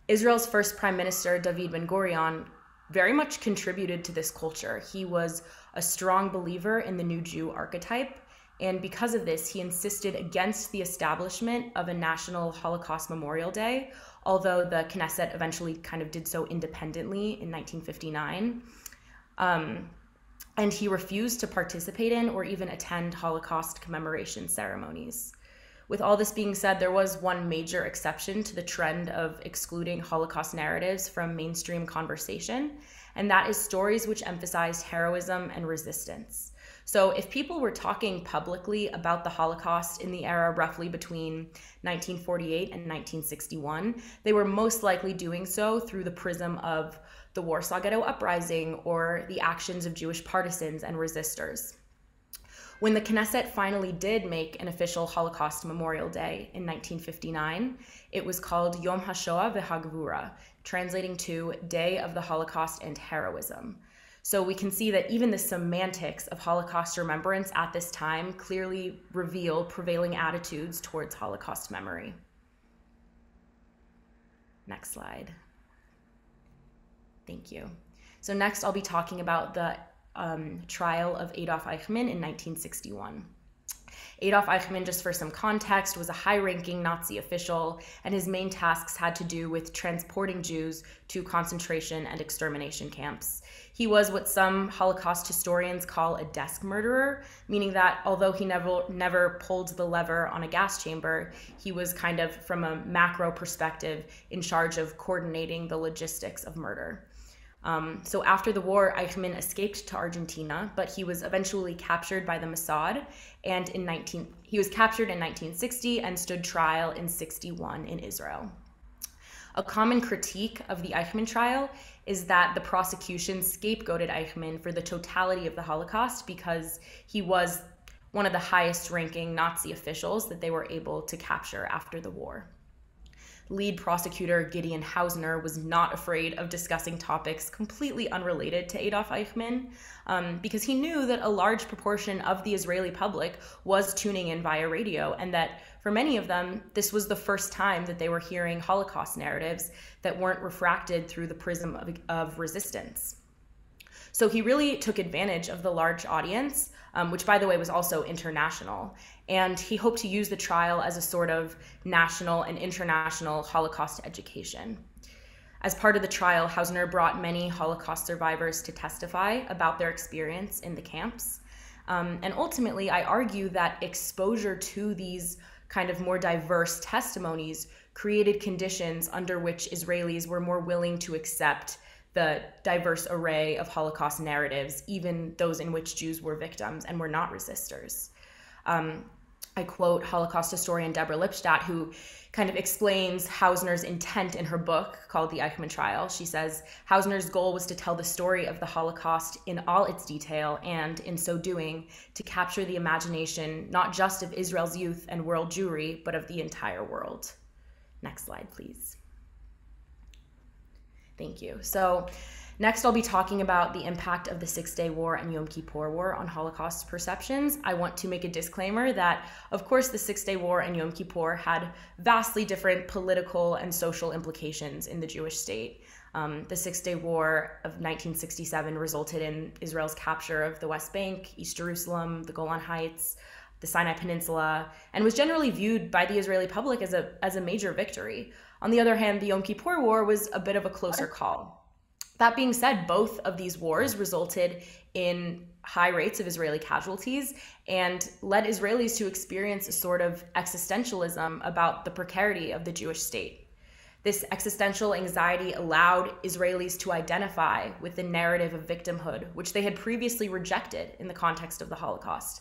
Israel's first prime minister, David Ben Gurion, very much contributed to this culture. He was a strong believer in the new Jew archetype, and because of this, he insisted against the establishment of a national Holocaust Memorial Day, although the Knesset eventually kind of did so independently in 1959. Um, and he refused to participate in or even attend Holocaust commemoration ceremonies. With all this being said, there was one major exception to the trend of excluding Holocaust narratives from mainstream conversation, and that is stories which emphasized heroism and resistance. So, if people were talking publicly about the Holocaust in the era roughly between 1948 and 1961, they were most likely doing so through the prism of the Warsaw Ghetto Uprising or the actions of Jewish partisans and resistors. When the Knesset finally did make an official Holocaust Memorial Day in 1959, it was called Yom HaShoah v'Hagvura, translating to Day of the Holocaust and Heroism. So we can see that even the semantics of Holocaust remembrance at this time clearly reveal prevailing attitudes towards Holocaust memory. Next slide. Thank you. So next I'll be talking about the um, trial of Adolf Eichmann in 1961. Adolf Eichmann, just for some context, was a high ranking Nazi official, and his main tasks had to do with transporting Jews to concentration and extermination camps. He was what some Holocaust historians call a desk murderer, meaning that although he never, never pulled the lever on a gas chamber, he was kind of, from a macro perspective, in charge of coordinating the logistics of murder. Um, so after the war, Eichmann escaped to Argentina, but he was eventually captured by the Mossad, and in 19 he was captured in 1960 and stood trial in 61 in Israel. A common critique of the Eichmann trial is that the prosecution scapegoated Eichmann for the totality of the Holocaust because he was one of the highest ranking Nazi officials that they were able to capture after the war lead prosecutor Gideon Hausner was not afraid of discussing topics completely unrelated to Adolf Eichmann um, because he knew that a large proportion of the Israeli public was tuning in via radio and that for many of them, this was the first time that they were hearing Holocaust narratives that weren't refracted through the prism of, of resistance. So he really took advantage of the large audience, um, which, by the way, was also international. And he hoped to use the trial as a sort of national and international Holocaust education. As part of the trial, Hausner brought many Holocaust survivors to testify about their experience in the camps. Um, and ultimately, I argue that exposure to these kind of more diverse testimonies created conditions under which Israelis were more willing to accept the diverse array of Holocaust narratives, even those in which Jews were victims and were not resistors. Um, I quote Holocaust historian Deborah Lipstadt, who kind of explains Hausner's intent in her book called The Eichmann Trial. She says Hausner's goal was to tell the story of the Holocaust in all its detail, and in so doing, to capture the imagination not just of Israel's youth and world Jewry, but of the entire world. Next slide, please. Thank you. So, next I'll be talking about the impact of the Six Day War and Yom Kippur War on Holocaust perceptions. I want to make a disclaimer that, of course, the Six Day War and Yom Kippur had vastly different political and social implications in the Jewish state. Um, the Six Day War of 1967 resulted in Israel's capture of the West Bank, East Jerusalem, the Golan Heights, the Sinai Peninsula, and was generally viewed by the Israeli public as a, as a major victory. On the other hand, the Yom Kippur War was a bit of a closer call. That being said, both of these wars resulted in high rates of Israeli casualties and led Israelis to experience a sort of existentialism about the precarity of the Jewish state. This existential anxiety allowed Israelis to identify with the narrative of victimhood, which they had previously rejected in the context of the Holocaust.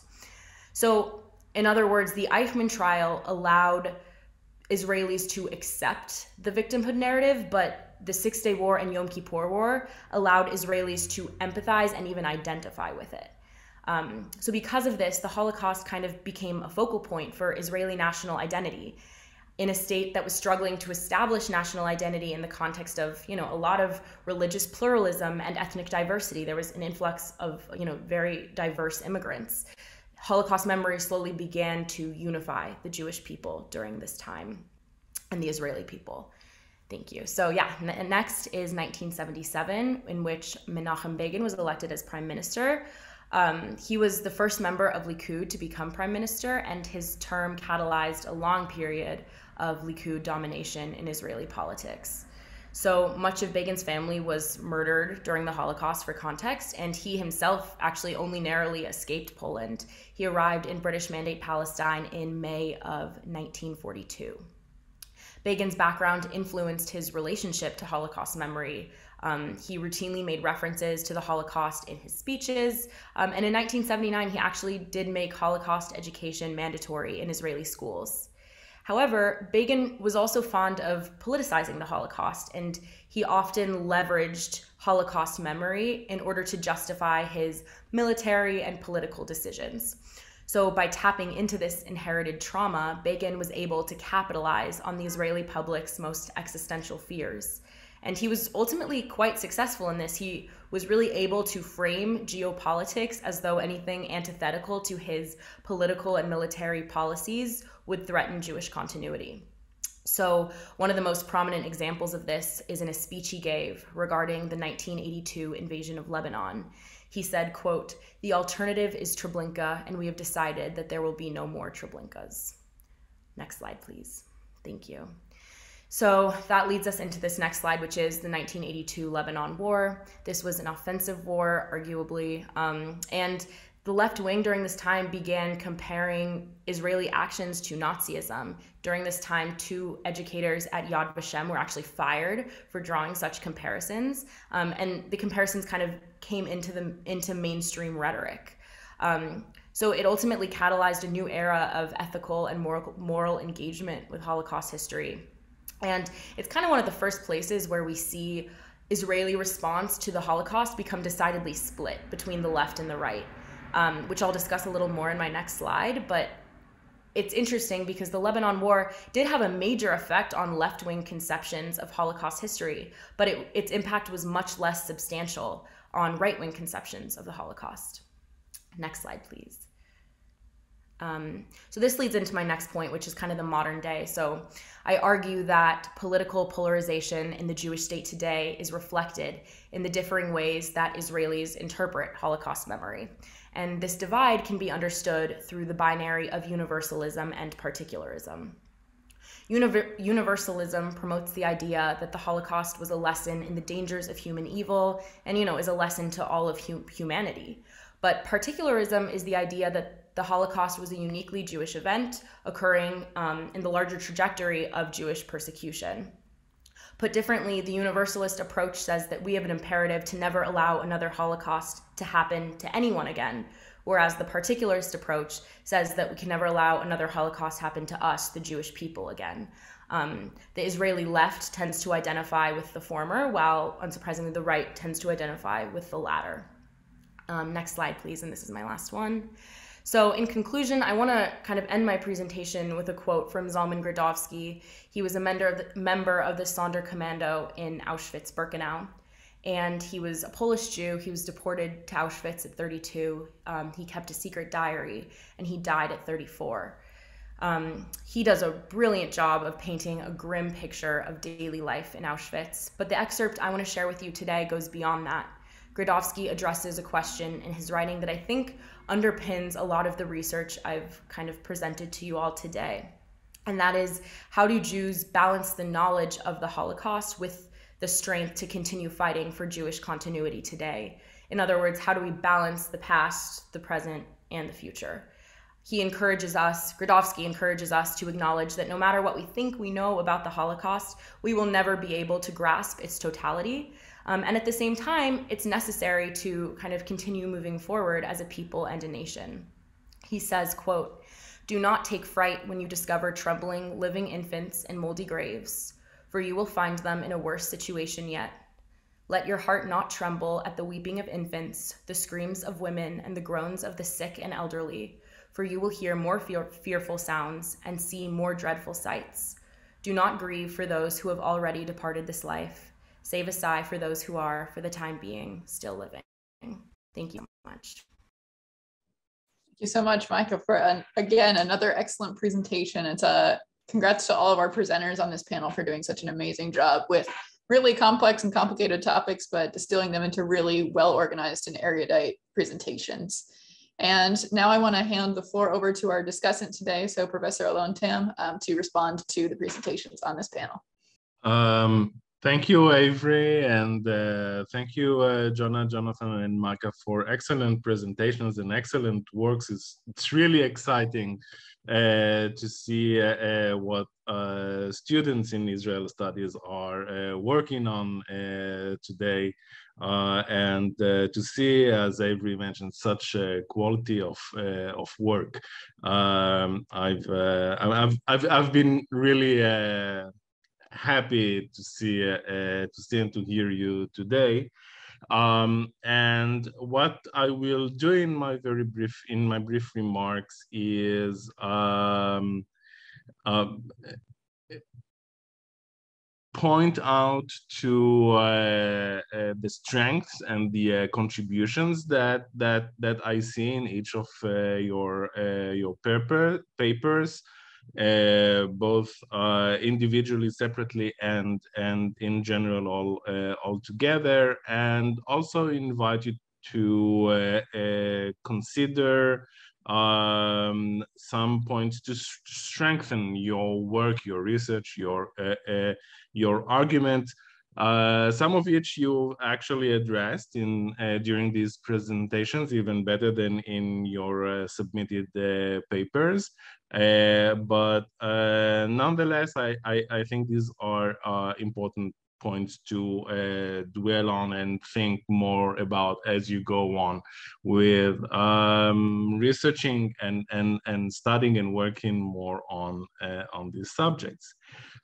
So, in other words, the Eichmann trial allowed Israelis to accept the victimhood narrative, but the Six Day War and Yom Kippur War allowed Israelis to empathize and even identify with it. Um, so, because of this, the Holocaust kind of became a focal point for Israeli national identity in a state that was struggling to establish national identity in the context of you know a lot of religious pluralism and ethnic diversity there was an influx of you know very diverse immigrants holocaust memory slowly began to unify the jewish people during this time and the israeli people. Thank you. So yeah next is 1977 in which menachem begin was elected as prime minister. Um, he was the first member of Likud to become prime minister, and his term catalyzed a long period of Likud domination in Israeli politics. So much of Begin's family was murdered during the Holocaust for context, and he himself actually only narrowly escaped Poland. He arrived in British Mandate Palestine in May of 1942. Begin's background influenced his relationship to Holocaust memory. Um, he routinely made references to the Holocaust in his speeches, um, and in 1979, he actually did make Holocaust education mandatory in Israeli schools. However, Begin was also fond of politicizing the Holocaust, and he often leveraged Holocaust memory in order to justify his military and political decisions. So, by tapping into this inherited trauma, Begin was able to capitalize on the Israeli public's most existential fears. And he was ultimately quite successful in this. He was really able to frame geopolitics as though anything antithetical to his political and military policies would threaten Jewish continuity. So, one of the most prominent examples of this is in a speech he gave regarding the 1982 invasion of Lebanon. He said, quote, "The alternative is Treblinka and we have decided that there will be no more Treblinkas." Next slide, please. Thank you. So that leads us into this next slide, which is the 1982 Lebanon War. This was an offensive war, arguably, um, and the left wing during this time began comparing Israeli actions to Nazism. During this time, two educators at Yad Vashem were actually fired for drawing such comparisons, um, and the comparisons kind of came into the into mainstream rhetoric. Um, so it ultimately catalyzed a new era of ethical and moral, moral engagement with Holocaust history. And it's kind of one of the first places where we see Israeli response to the Holocaust become decidedly split between the left and the right um, which I'll discuss a little more in my next slide. But it's interesting because the Lebanon War did have a major effect on left wing conceptions of Holocaust history, but it, its impact was much less substantial on right wing conceptions of the Holocaust. Next slide, please. Um, so this leads into my next point, which is kind of the modern day. So I argue that political polarization in the Jewish state today is reflected in the differing ways that Israelis interpret Holocaust memory. And this divide can be understood through the binary of universalism and particularism. universalism promotes the idea that the Holocaust was a lesson in the dangers of human evil and, you know, is a lesson to all of hu- humanity. But particularism is the idea that the Holocaust was a uniquely Jewish event occurring um, in the larger trajectory of Jewish persecution. Put differently, the universalist approach says that we have an imperative to never allow another Holocaust to happen to anyone again, whereas the particularist approach says that we can never allow another Holocaust happen to us, the Jewish people, again. Um, the Israeli left tends to identify with the former, while unsurprisingly, the right tends to identify with the latter. Um, next slide, please, and this is my last one. So, in conclusion, I want to kind of end my presentation with a quote from Zalman Gradovsky. He was a member of the, member of the Sonderkommando in Auschwitz Birkenau. And he was a Polish Jew. He was deported to Auschwitz at 32. Um, he kept a secret diary, and he died at 34. Um, he does a brilliant job of painting a grim picture of daily life in Auschwitz. But the excerpt I want to share with you today goes beyond that. Gradovsky addresses a question in his writing that I think underpins a lot of the research I've kind of presented to you all today. And that is how do Jews balance the knowledge of the Holocaust with the strength to continue fighting for Jewish continuity today? In other words, how do we balance the past, the present, and the future? He encourages us, Gradovsky encourages us to acknowledge that no matter what we think we know about the Holocaust, we will never be able to grasp its totality. Um, and at the same time, it's necessary to kind of continue moving forward as a people and a nation. He says, quote, Do not take fright when you discover trembling, living infants in moldy graves, for you will find them in a worse situation yet. Let your heart not tremble at the weeping of infants, the screams of women, and the groans of the sick and elderly, for you will hear more fear- fearful sounds and see more dreadful sights. Do not grieve for those who have already departed this life. Save a sigh for those who are, for the time being, still living. Thank you so much. Thank you so much, Michael, for an, again another excellent presentation. It's a congrats to all of our presenters on this panel for doing such an amazing job with really complex and complicated topics, but distilling them into really well organized and erudite presentations. And now I want to hand the floor over to our discussant today, so Professor Alon Tam, um, to respond to the presentations on this panel. Um, thank you, Avery, and uh, thank you, uh, Jonah, Jonathan, and Micah for excellent presentations and excellent works. It's, it's really exciting uh, to see uh, uh, what uh, students in Israel studies are working on today. and to see, as Avery mentioned, such a quality of of work, um, I've, I've I've I've been really happy to see uh, to see and to hear you today. Um, and what I will do in my very brief in my brief remarks is um, uh, point out to uh, uh, the strengths and the uh, contributions that that that I see in each of your your paper papers both uh, individually, separately, and and in general all uh, all together, and also invite you to uh, uh, consider um, some points to strengthen your work, your research, your your argument. Uh, some of which you actually addressed in uh, during these presentations, even better than in your uh, submitted papers. Uh, but uh, nonetheless, I, I, I, think these are uh, important points to uh, dwell on and think more about as you go on with um, researching and, and, and studying and working more on, uh, on these subjects.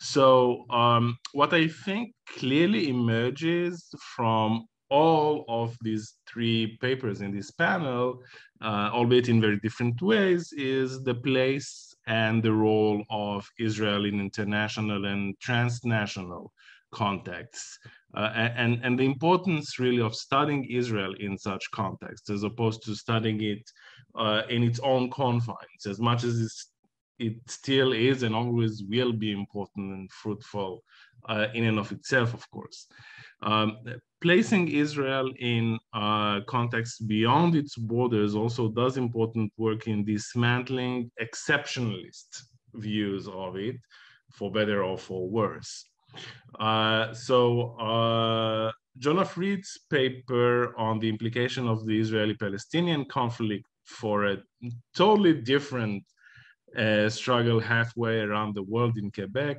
So um, what I think clearly emerges from all of these three papers in this panel, uh, albeit in very different ways, is the place and the role of Israel in international and transnational contexts. Uh, and, and the importance really of studying Israel in such contexts, as opposed to studying it uh, in its own confines, as much as it still is and always will be important and fruitful uh, in and of itself, of course. Um, placing Israel in uh, context beyond its borders also does important work in dismantling exceptionalist views of it, for better or for worse. Uh, so uh, Jonah Fried's paper on the implication of the Israeli-Palestinian conflict for a totally different uh, struggle halfway around the world in Quebec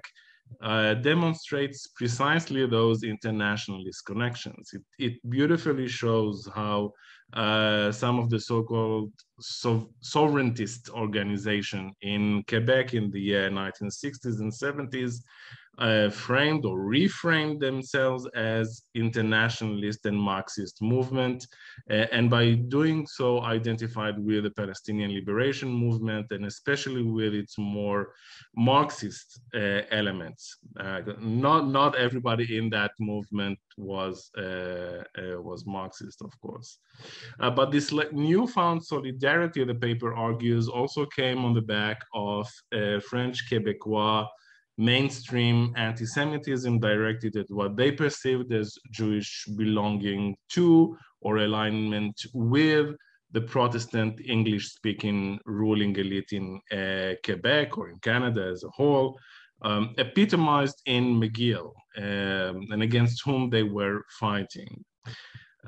uh, demonstrates precisely those internationalist connections. It, it beautifully shows how uh, some of the so-called so sovereigntist organization in Quebec in the 1960s and 70s uh, framed or reframed themselves as internationalist and Marxist movement, uh, and by doing so, identified with the Palestinian liberation movement and especially with its more Marxist uh, elements. Uh, not not everybody in that movement was uh, uh, was Marxist, of course, but this newfound solidarity, the paper argues, also came on the back of a French Quebecois mainstream anti-Semitism directed at what they perceived as Jewish belonging to or alignment with the Protestant English-speaking ruling elite in uh, Quebec or in Canada as a whole, um, epitomized in McGill um, and against whom they were fighting.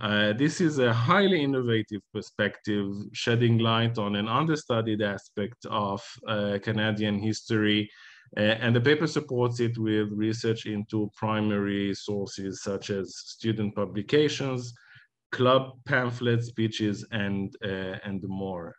Uh, this is a highly innovative perspective, shedding light on an understudied aspect of uh, Canadian history and the paper supports it with research into primary sources such as student publications, club pamphlets, speeches, and, uh, and more.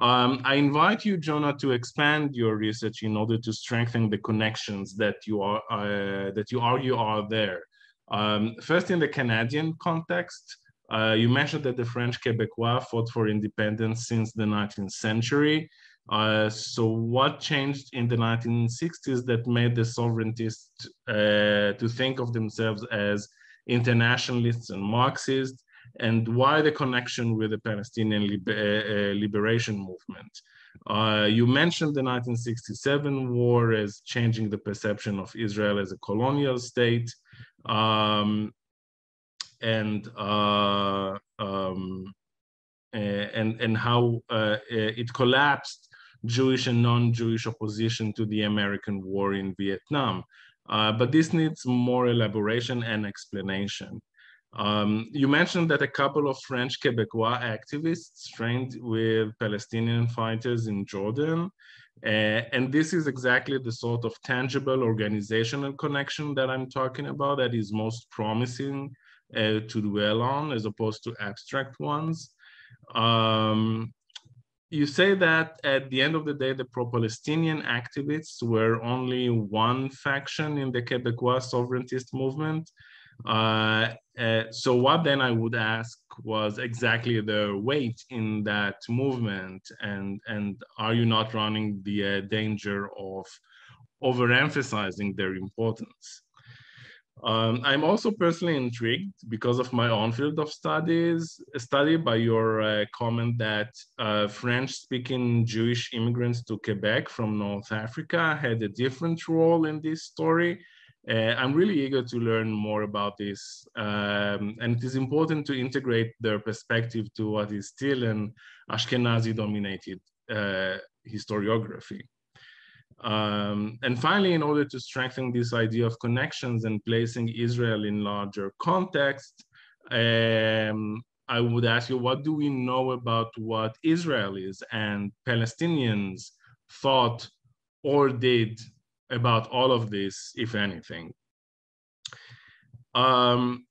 Um, I invite you, Jonah, to expand your research in order to strengthen the connections that you are uh, that you argue are there. Um, first, in the Canadian context, uh, you mentioned that the French Quebecois fought for independence since the 19th century. Uh, so, what changed in the 1960s that made the sovereigntists uh, to think of themselves as internationalists and Marxists? and why the connection with the Palestinian uh, uh, liberation movement. Uh, you mentioned the 1967 war as changing the perception of Israel as a colonial state, um, and uh, um, and and how uh, it collapsed Jewish and non-Jewish opposition to the American war in Vietnam. Uh, but this needs more elaboration and explanation. Um, you mentioned that a couple of French Quebecois activists trained with Palestinian fighters in Jordan. Uh, and this is exactly the sort of tangible organizational connection that I'm talking about that is most promising uh, to dwell on as opposed to abstract ones. Um, you say that at the end of the day, the pro-Palestinian activists were only one faction in the Quebecois sovereigntist movement, uh, uh, so what then I would ask was exactly the weight in that movement, and and are you not running the uh, danger of overemphasizing their importance? Um, I'm also personally intrigued because of my own field of studies, study by your uh, comment that uh, French-speaking Jewish immigrants to Quebec from North Africa had a different role in this story uh, I'm really eager to learn more about this. Um, and it is important to integrate their perspective to what is still an Ashkenazi dominated uh, historiography. Um, and finally, in order to strengthen this idea of connections and placing Israel in larger context, um, I would ask you, what do we know about what Israelis and Palestinians thought or did about all of this, if anything. Um,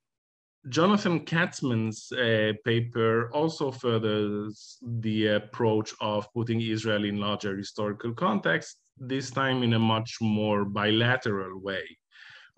Jonathan Katzman's uh, paper also furthers the approach of putting Israel in larger historical context, this time in a much more bilateral way.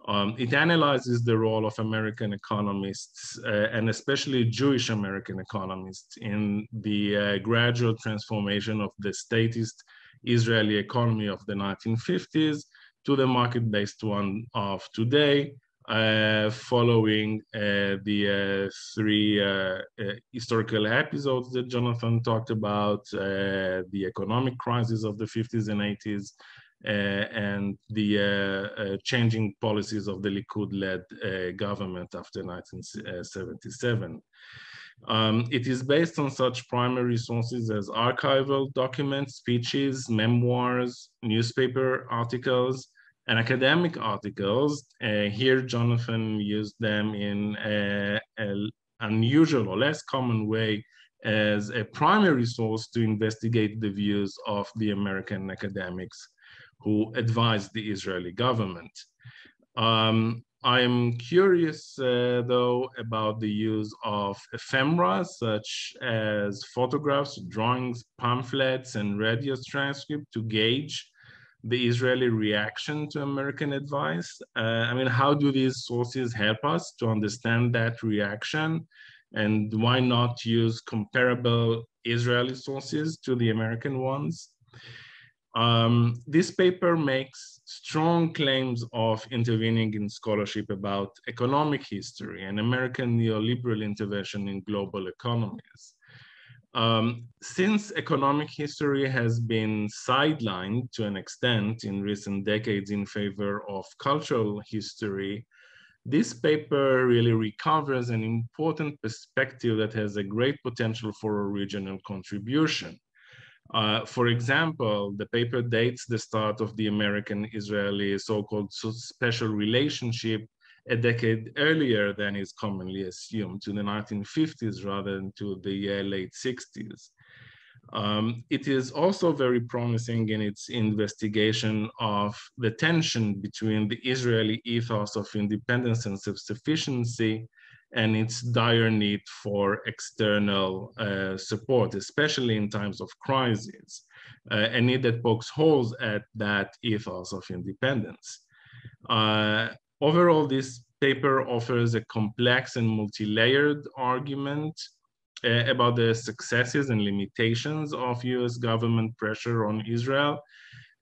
Um, it analyzes the role of American economists uh, and especially Jewish American economists in the uh, gradual transformation of the statist Israeli economy of the 1950s to the market-based one of today, uh, following uh, the uh, three uh, uh, historical episodes that Jonathan talked about, the economic crisis of the 50s and 80s, and the changing policies of the Likud-led government after 1977. Um, it is based on such primary sources as archival documents, speeches, memoirs, newspaper articles, and academic articles. Uh, here, Jonathan used them in an unusual or less common way as a primary source to investigate the views of the American academics who advised the Israeli government. Um, I am curious, uh, though, about the use of ephemera, such as photographs, drawings, pamphlets, and radio transcript to gauge the Israeli reaction to American advice. Uh, I mean, how do these sources help us to understand that reaction? And why not use comparable Israeli sources to the American ones? Um, this paper makes strong claims of intervening in scholarship about economic history and American neoliberal intervention in global economies. Um, since economic history has been sidelined to an extent in recent decades in favor of cultural history, this paper really recovers an important perspective that has a great potential for a regional contribution. Uh, for example, the paper dates the start of the American-Israeli so-called special relationship a decade earlier than is commonly assumed, to the 1950s rather than to the late 60s. Um, it is also very promising in its investigation of the tension between the Israeli ethos of independence and self-sufficiency and its dire need for external uh, support, especially in times of crisis, uh, a need that pokes holes at that ethos of independence. Uh, overall, this paper offers a complex and multi-layered argument uh, about the successes and limitations of US government pressure on Israel,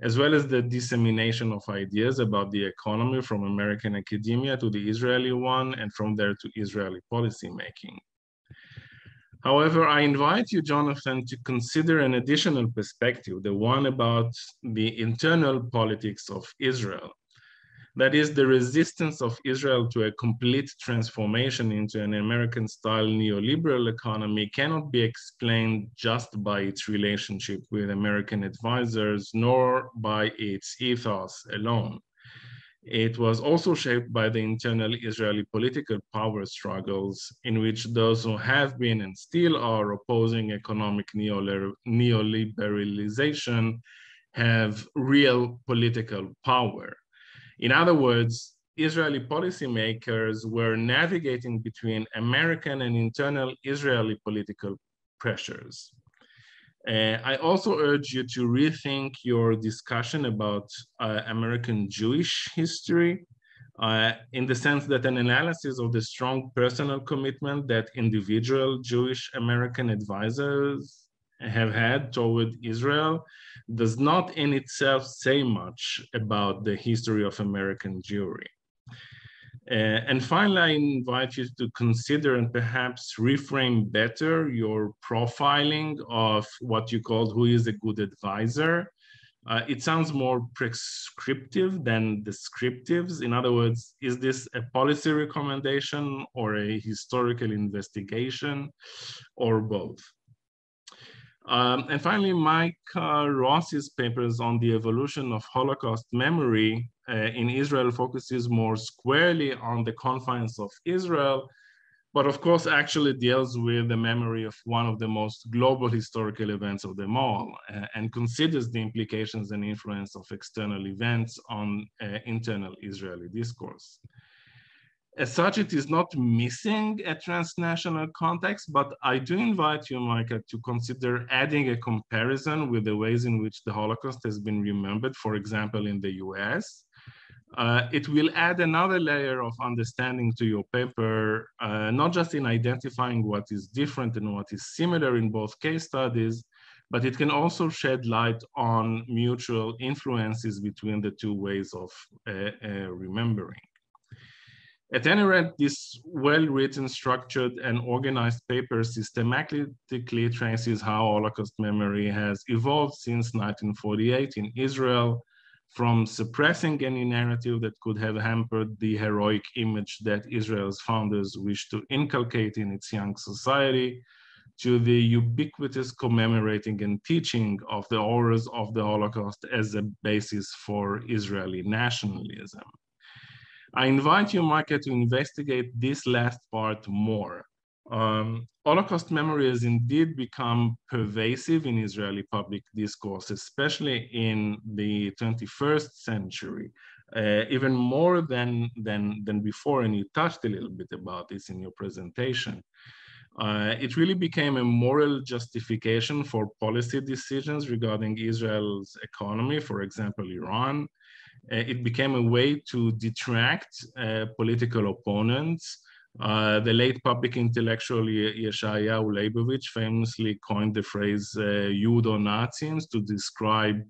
as well as the dissemination of ideas about the economy from American academia to the Israeli one and from there to Israeli policymaking. However, I invite you, Jonathan, to consider an additional perspective, the one about the internal politics of Israel. That is, the resistance of Israel to a complete transformation into an American style neoliberal economy cannot be explained just by its relationship with American advisors, nor by its ethos alone. It was also shaped by the internal Israeli political power struggles, in which those who have been and still are opposing economic neoliberalization have real political power. In other words, Israeli policymakers were navigating between American and internal Israeli political pressures. Uh, I also urge you to rethink your discussion about uh, American Jewish history uh, in the sense that an analysis of the strong personal commitment that individual Jewish American advisors have had toward Israel does not in itself say much about the history of American Jewry. Uh, and finally, I invite you to consider and perhaps reframe better your profiling of what you called who is a good advisor. Uh, it sounds more prescriptive than descriptive. In other words, is this a policy recommendation or a historical investigation or both? Um, and finally, Mike uh, Ross's papers on the evolution of Holocaust memory uh, in Israel focuses more squarely on the confines of Israel, but of course actually deals with the memory of one of the most global historical events of them all uh, and considers the implications and influence of external events on uh, internal Israeli discourse. As such, it is not missing a transnational context, but I do invite you, Michael, to consider adding a comparison with the ways in which the Holocaust has been remembered, for example, in the US. Uh, it will add another layer of understanding to your paper, uh, not just in identifying what is different and what is similar in both case studies, but it can also shed light on mutual influences between the two ways of uh, uh remembering. At any rate, this well-written, structured, and organized paper systematically traces how Holocaust memory has evolved since 1948 in Israel, from suppressing any narrative that could have hampered the heroic image that Israel's founders wished to inculcate in its young society, to the ubiquitous commemorating and teaching of the horrors of the Holocaust as a basis for Israeli nationalism. I invite you, Micah, to investigate this last part more. Um, Holocaust memory has indeed become pervasive in Israeli public discourse, especially in the 21st century, uh, even more than, than, than before, and you touched a little bit about this in your presentation. Uh, it really became a moral justification for policy decisions regarding Israel's economy, for example, Iran, it became a way to detract uh, political opponents. Uh, the late public intellectual Yeshayahu Leibowitz famously coined the phrase uh, Judeo-Nazis to describe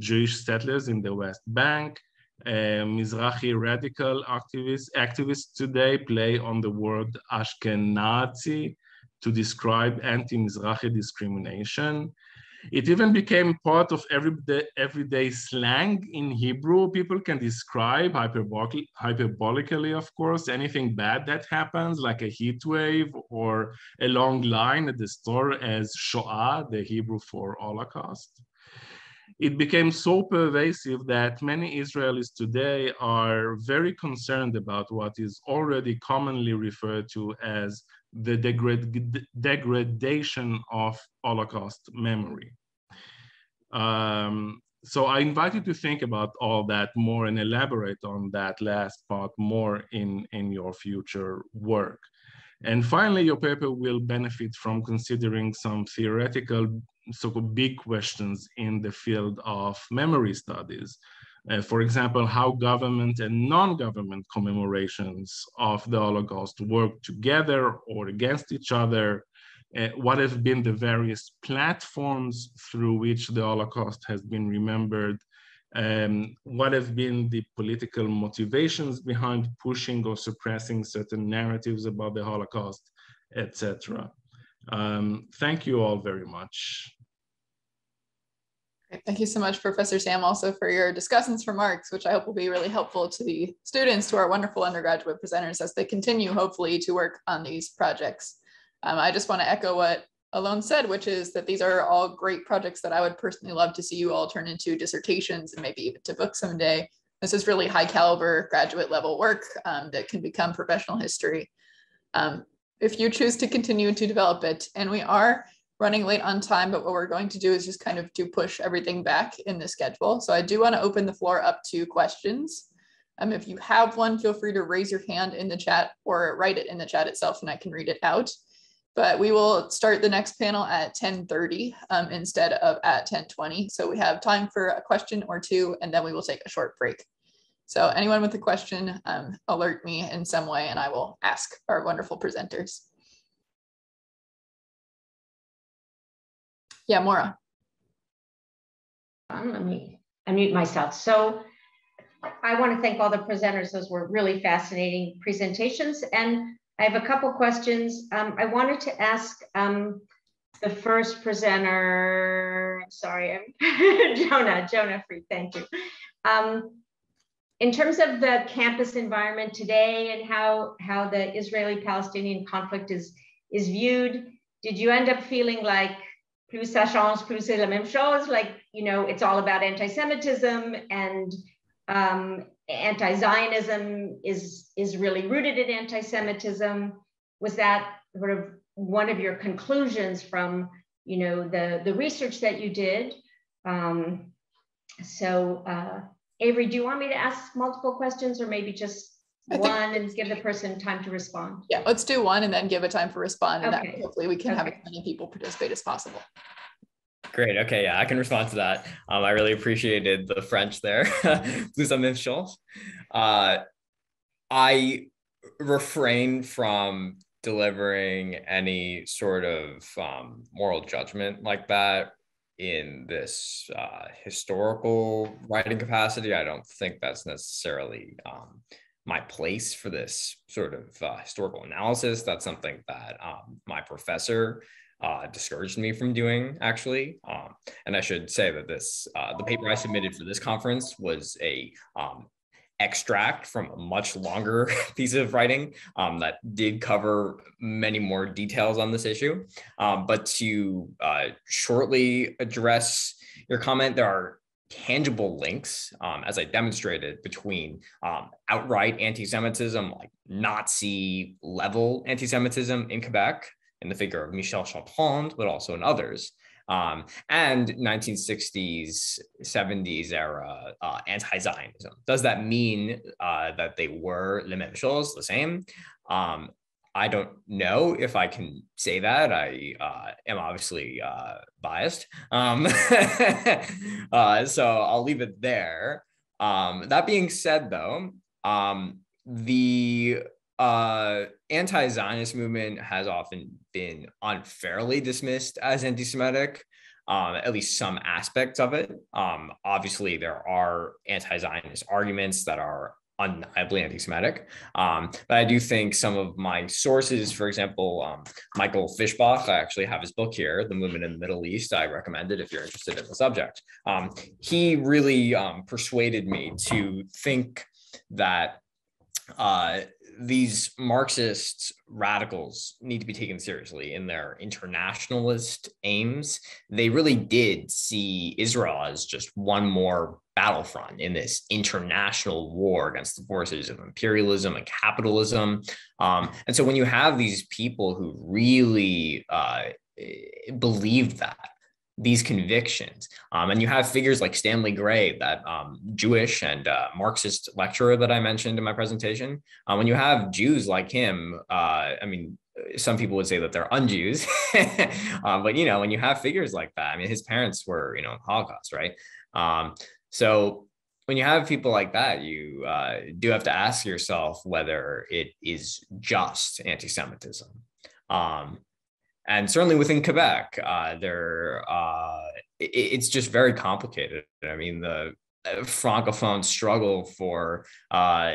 Jewish settlers in the West Bank. Uh, Mizrahi radical activists, activists today play on the word Ashkenazi to describe anti-Mizrahi discrimination. It even became part of everyday, everyday slang in Hebrew. People can describe hyperbol hyperbolically, of course, anything bad that happens, like a heat wave or a long line at the store as Shoah, the Hebrew for Holocaust. It became so pervasive that many Israelis today are very concerned about what is already commonly referred to as the degrad degradation of Holocaust memory. Um, so I invite you to think about all that more and elaborate on that last part more in, in your future work. And finally, your paper will benefit from considering some theoretical so-called big questions in the field of memory studies. Uh, for example, how government and non-government commemorations of the Holocaust work together or against each other, uh, what have been the various platforms through which the Holocaust has been remembered, um, what have been the political motivations behind pushing or suppressing certain narratives about the Holocaust, etc. Um, thank you all very much. Thank you so much, Professor Tam, also for your discussants remarks, which I hope will be really helpful to the students, to our wonderful undergraduate presenters as they continue, hopefully, to work on these projects. Um, I just want to echo what Alon said, which is that these are all great projects that I would personally love to see you all turn into dissertations and maybe even to books someday. This is really high caliber graduate level work um, that can become professional history um, if you choose to continue to develop it. And we are running late on time, but what we're going to do is just kind of to push everything back in the schedule. So I do want to open the floor up to questions. Um, if you have one, feel free to raise your hand in the chat or write it in the chat itself and I can read it out. But we will start the next panel at 10.30 um, instead of at 10.20. So we have time for a question or two, and then we will take a short break. So anyone with a question, um, alert me in some way and I will ask our wonderful presenters. Yeah, Maura. Let me unmute myself. So I want to thank all the presenters. Those were really fascinating presentations. And I have a couple questions. Um, I wanted to ask um, the first presenter, sorry, I'm Jonah, Jonah Fried, thank you. Um, in terms of the campus environment today and how, how the Israeli-Palestinian conflict is, is viewed, did you end up feeling like plus ça change, plus c'est la même chose. Like, you know, it's all about anti-Semitism and um, anti-Zionism is, is really rooted in anti-Semitism. Was that sort of one of your conclusions from, you know, the, the research that you did? Um, so uh, Avery, do you want me to ask multiple questions or maybe just one and give the person time to respond? Yeah, let's do one and then give a time for respond. And okay. hopefully we can okay. have as many people participate as possible. Great. Okay. Yeah, I can respond to that. Um, I really appreciated the French there. Plus uh, I refrain from delivering any sort of um, moral judgment like that in this uh, historical writing capacity. I don't think that's necessarily um, my place for this sort of uh, historical analysis. That's something that um, my professor uh, discouraged me from doing, actually. Um, and I should say that this, uh, the paper I submitted for this conference was a um, extract from a much longer piece of writing um, that did cover many more details on this issue. Um, but to uh, shortly address your comment, there are tangible links, um, as I demonstrated, between um, outright anti Semitism, like Nazi level anti Semitism in Quebec, in the figure of Michel Chartrand, but also in others. Um, and 1960s, 70s era uh, anti Zionism. Does that mean uh, that they were les mêmes choses, the same? Um, I don't know if I can say that. I uh, am obviously uh, biased. Um, uh, so I'll leave it there. Um, that being said, though, um, the uh, anti-Zionist movement has often been unfairly dismissed as anti-Semitic. Um, at least some aspects of it. Um, obviously, there are anti-Zionist arguments that are undeniably anti-Semitic. Um, but I do think some of my sources, for example, um, Michael Fischbach, I actually have his book here, The Movement in the Middle East. I recommend it if you're interested in the subject. Um, he really um, persuaded me to think that uh, these Marxist radicals need to be taken seriously in their internationalist aims. They really did see Israel as just one more battlefront in this international war against the forces of imperialism and capitalism. Um, and so when you have these people who really uh, believe that, these convictions. Um, and you have figures like Stanley Gray, that um, Jewish and uh, Marxist lecturer that I mentioned in my presentation. Uh, when you have Jews like him, uh, I mean, some people would say that they're unjews, um, but you know, when you have figures like that, I mean, his parents were, you know, Holocaust, right? Um, so when you have people like that, you uh, do have to ask yourself whether it is just anti-Semitism. Um, and certainly within Quebec, uh, there uh, it, it's just very complicated. I mean, the uh, francophone struggle for uh,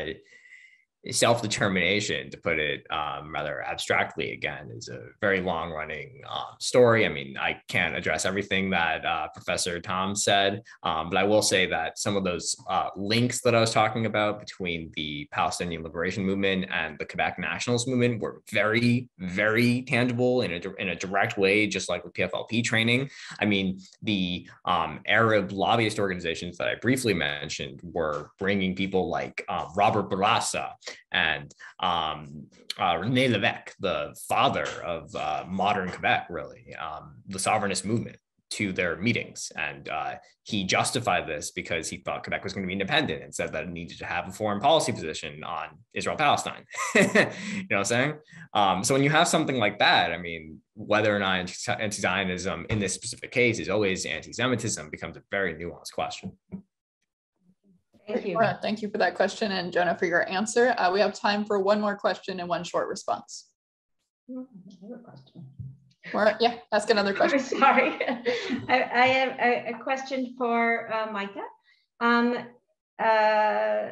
self-determination to put it um, rather abstractly again is a very long running uh, story. I mean i can't address everything that uh, professor Tam said um, but i will say that some of those uh, links that i was talking about between the palestinian liberation movement and the quebec nationalist movement were very very tangible in a, in a direct way just like with pflp training. I mean the um, arab lobbyist organizations that i briefly mentioned were bringing people like um, robert Bourassa and um, uh, René Lévesque, the father of uh, modern Quebec, really, um, the sovereignist movement, to their meetings. And uh, he justified this because he thought Quebec was going to be independent and said that it needed to have a foreign policy position on Israel Palestine. you know what I'm saying? Um, so when you have something like that, I mean, whether or not anti Zionism in this specific case is always anti Semitism becomes a very nuanced question. Thank you. Thank you for that question and Jonah for your answer. Uh, we have time for one more question and one short response. Or, yeah, ask another question. sorry. I, I, have a, a question for uh, Micah. Um, uh,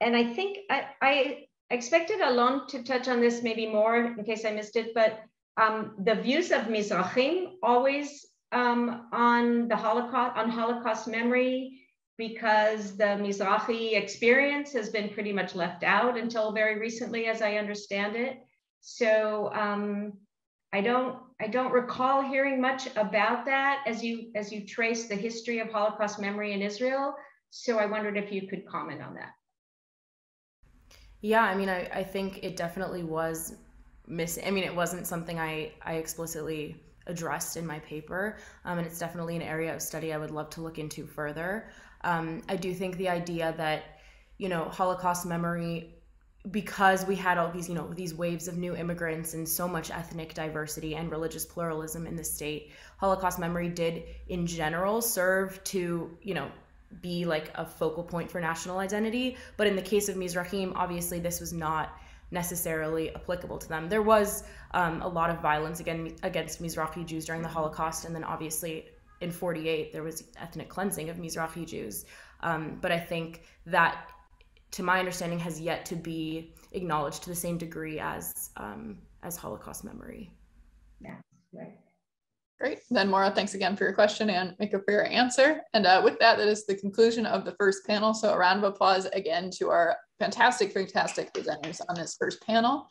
and I think I, I expected Alon to touch on this maybe more in case I missed it, but um, the views of Mizrahim always um, on the Holocaust, on Holocaust memory, because the Mizrahi experience has been pretty much left out until very recently, as I understand it. So um, I don't I don't recall hearing much about that as you as you trace the history of Holocaust memory in Israel. So I wondered if you could comment on that. Yeah, I mean, I, I think it definitely was missing. I mean, it wasn't something I, I explicitly addressed in my paper, um, and it's definitely an area of study I would love to look into further. Um, I do think the idea that, you know, Holocaust memory, because we had all these, you know, these waves of new immigrants and so much ethnic diversity and religious pluralism in the state, Holocaust memory did in general serve to, you know, be like a focal point for national identity. But in the case of Mizrahim, obviously this was not necessarily applicable to them. There was um, a lot of violence again against Mizrahi Jews during the Holocaust, and then obviously in 48 there was ethnic cleansing of Mizrahi Jews. Um, but I think that, to my understanding, has yet to be acknowledged to the same degree as um, as Holocaust memory. Yeah, right. Great. Then Maura, thanks again for your question and Micah for your answer. And uh, with that, that is the conclusion of the first panel. So a round of applause again to our fantastic, fantastic presenters on this first panel.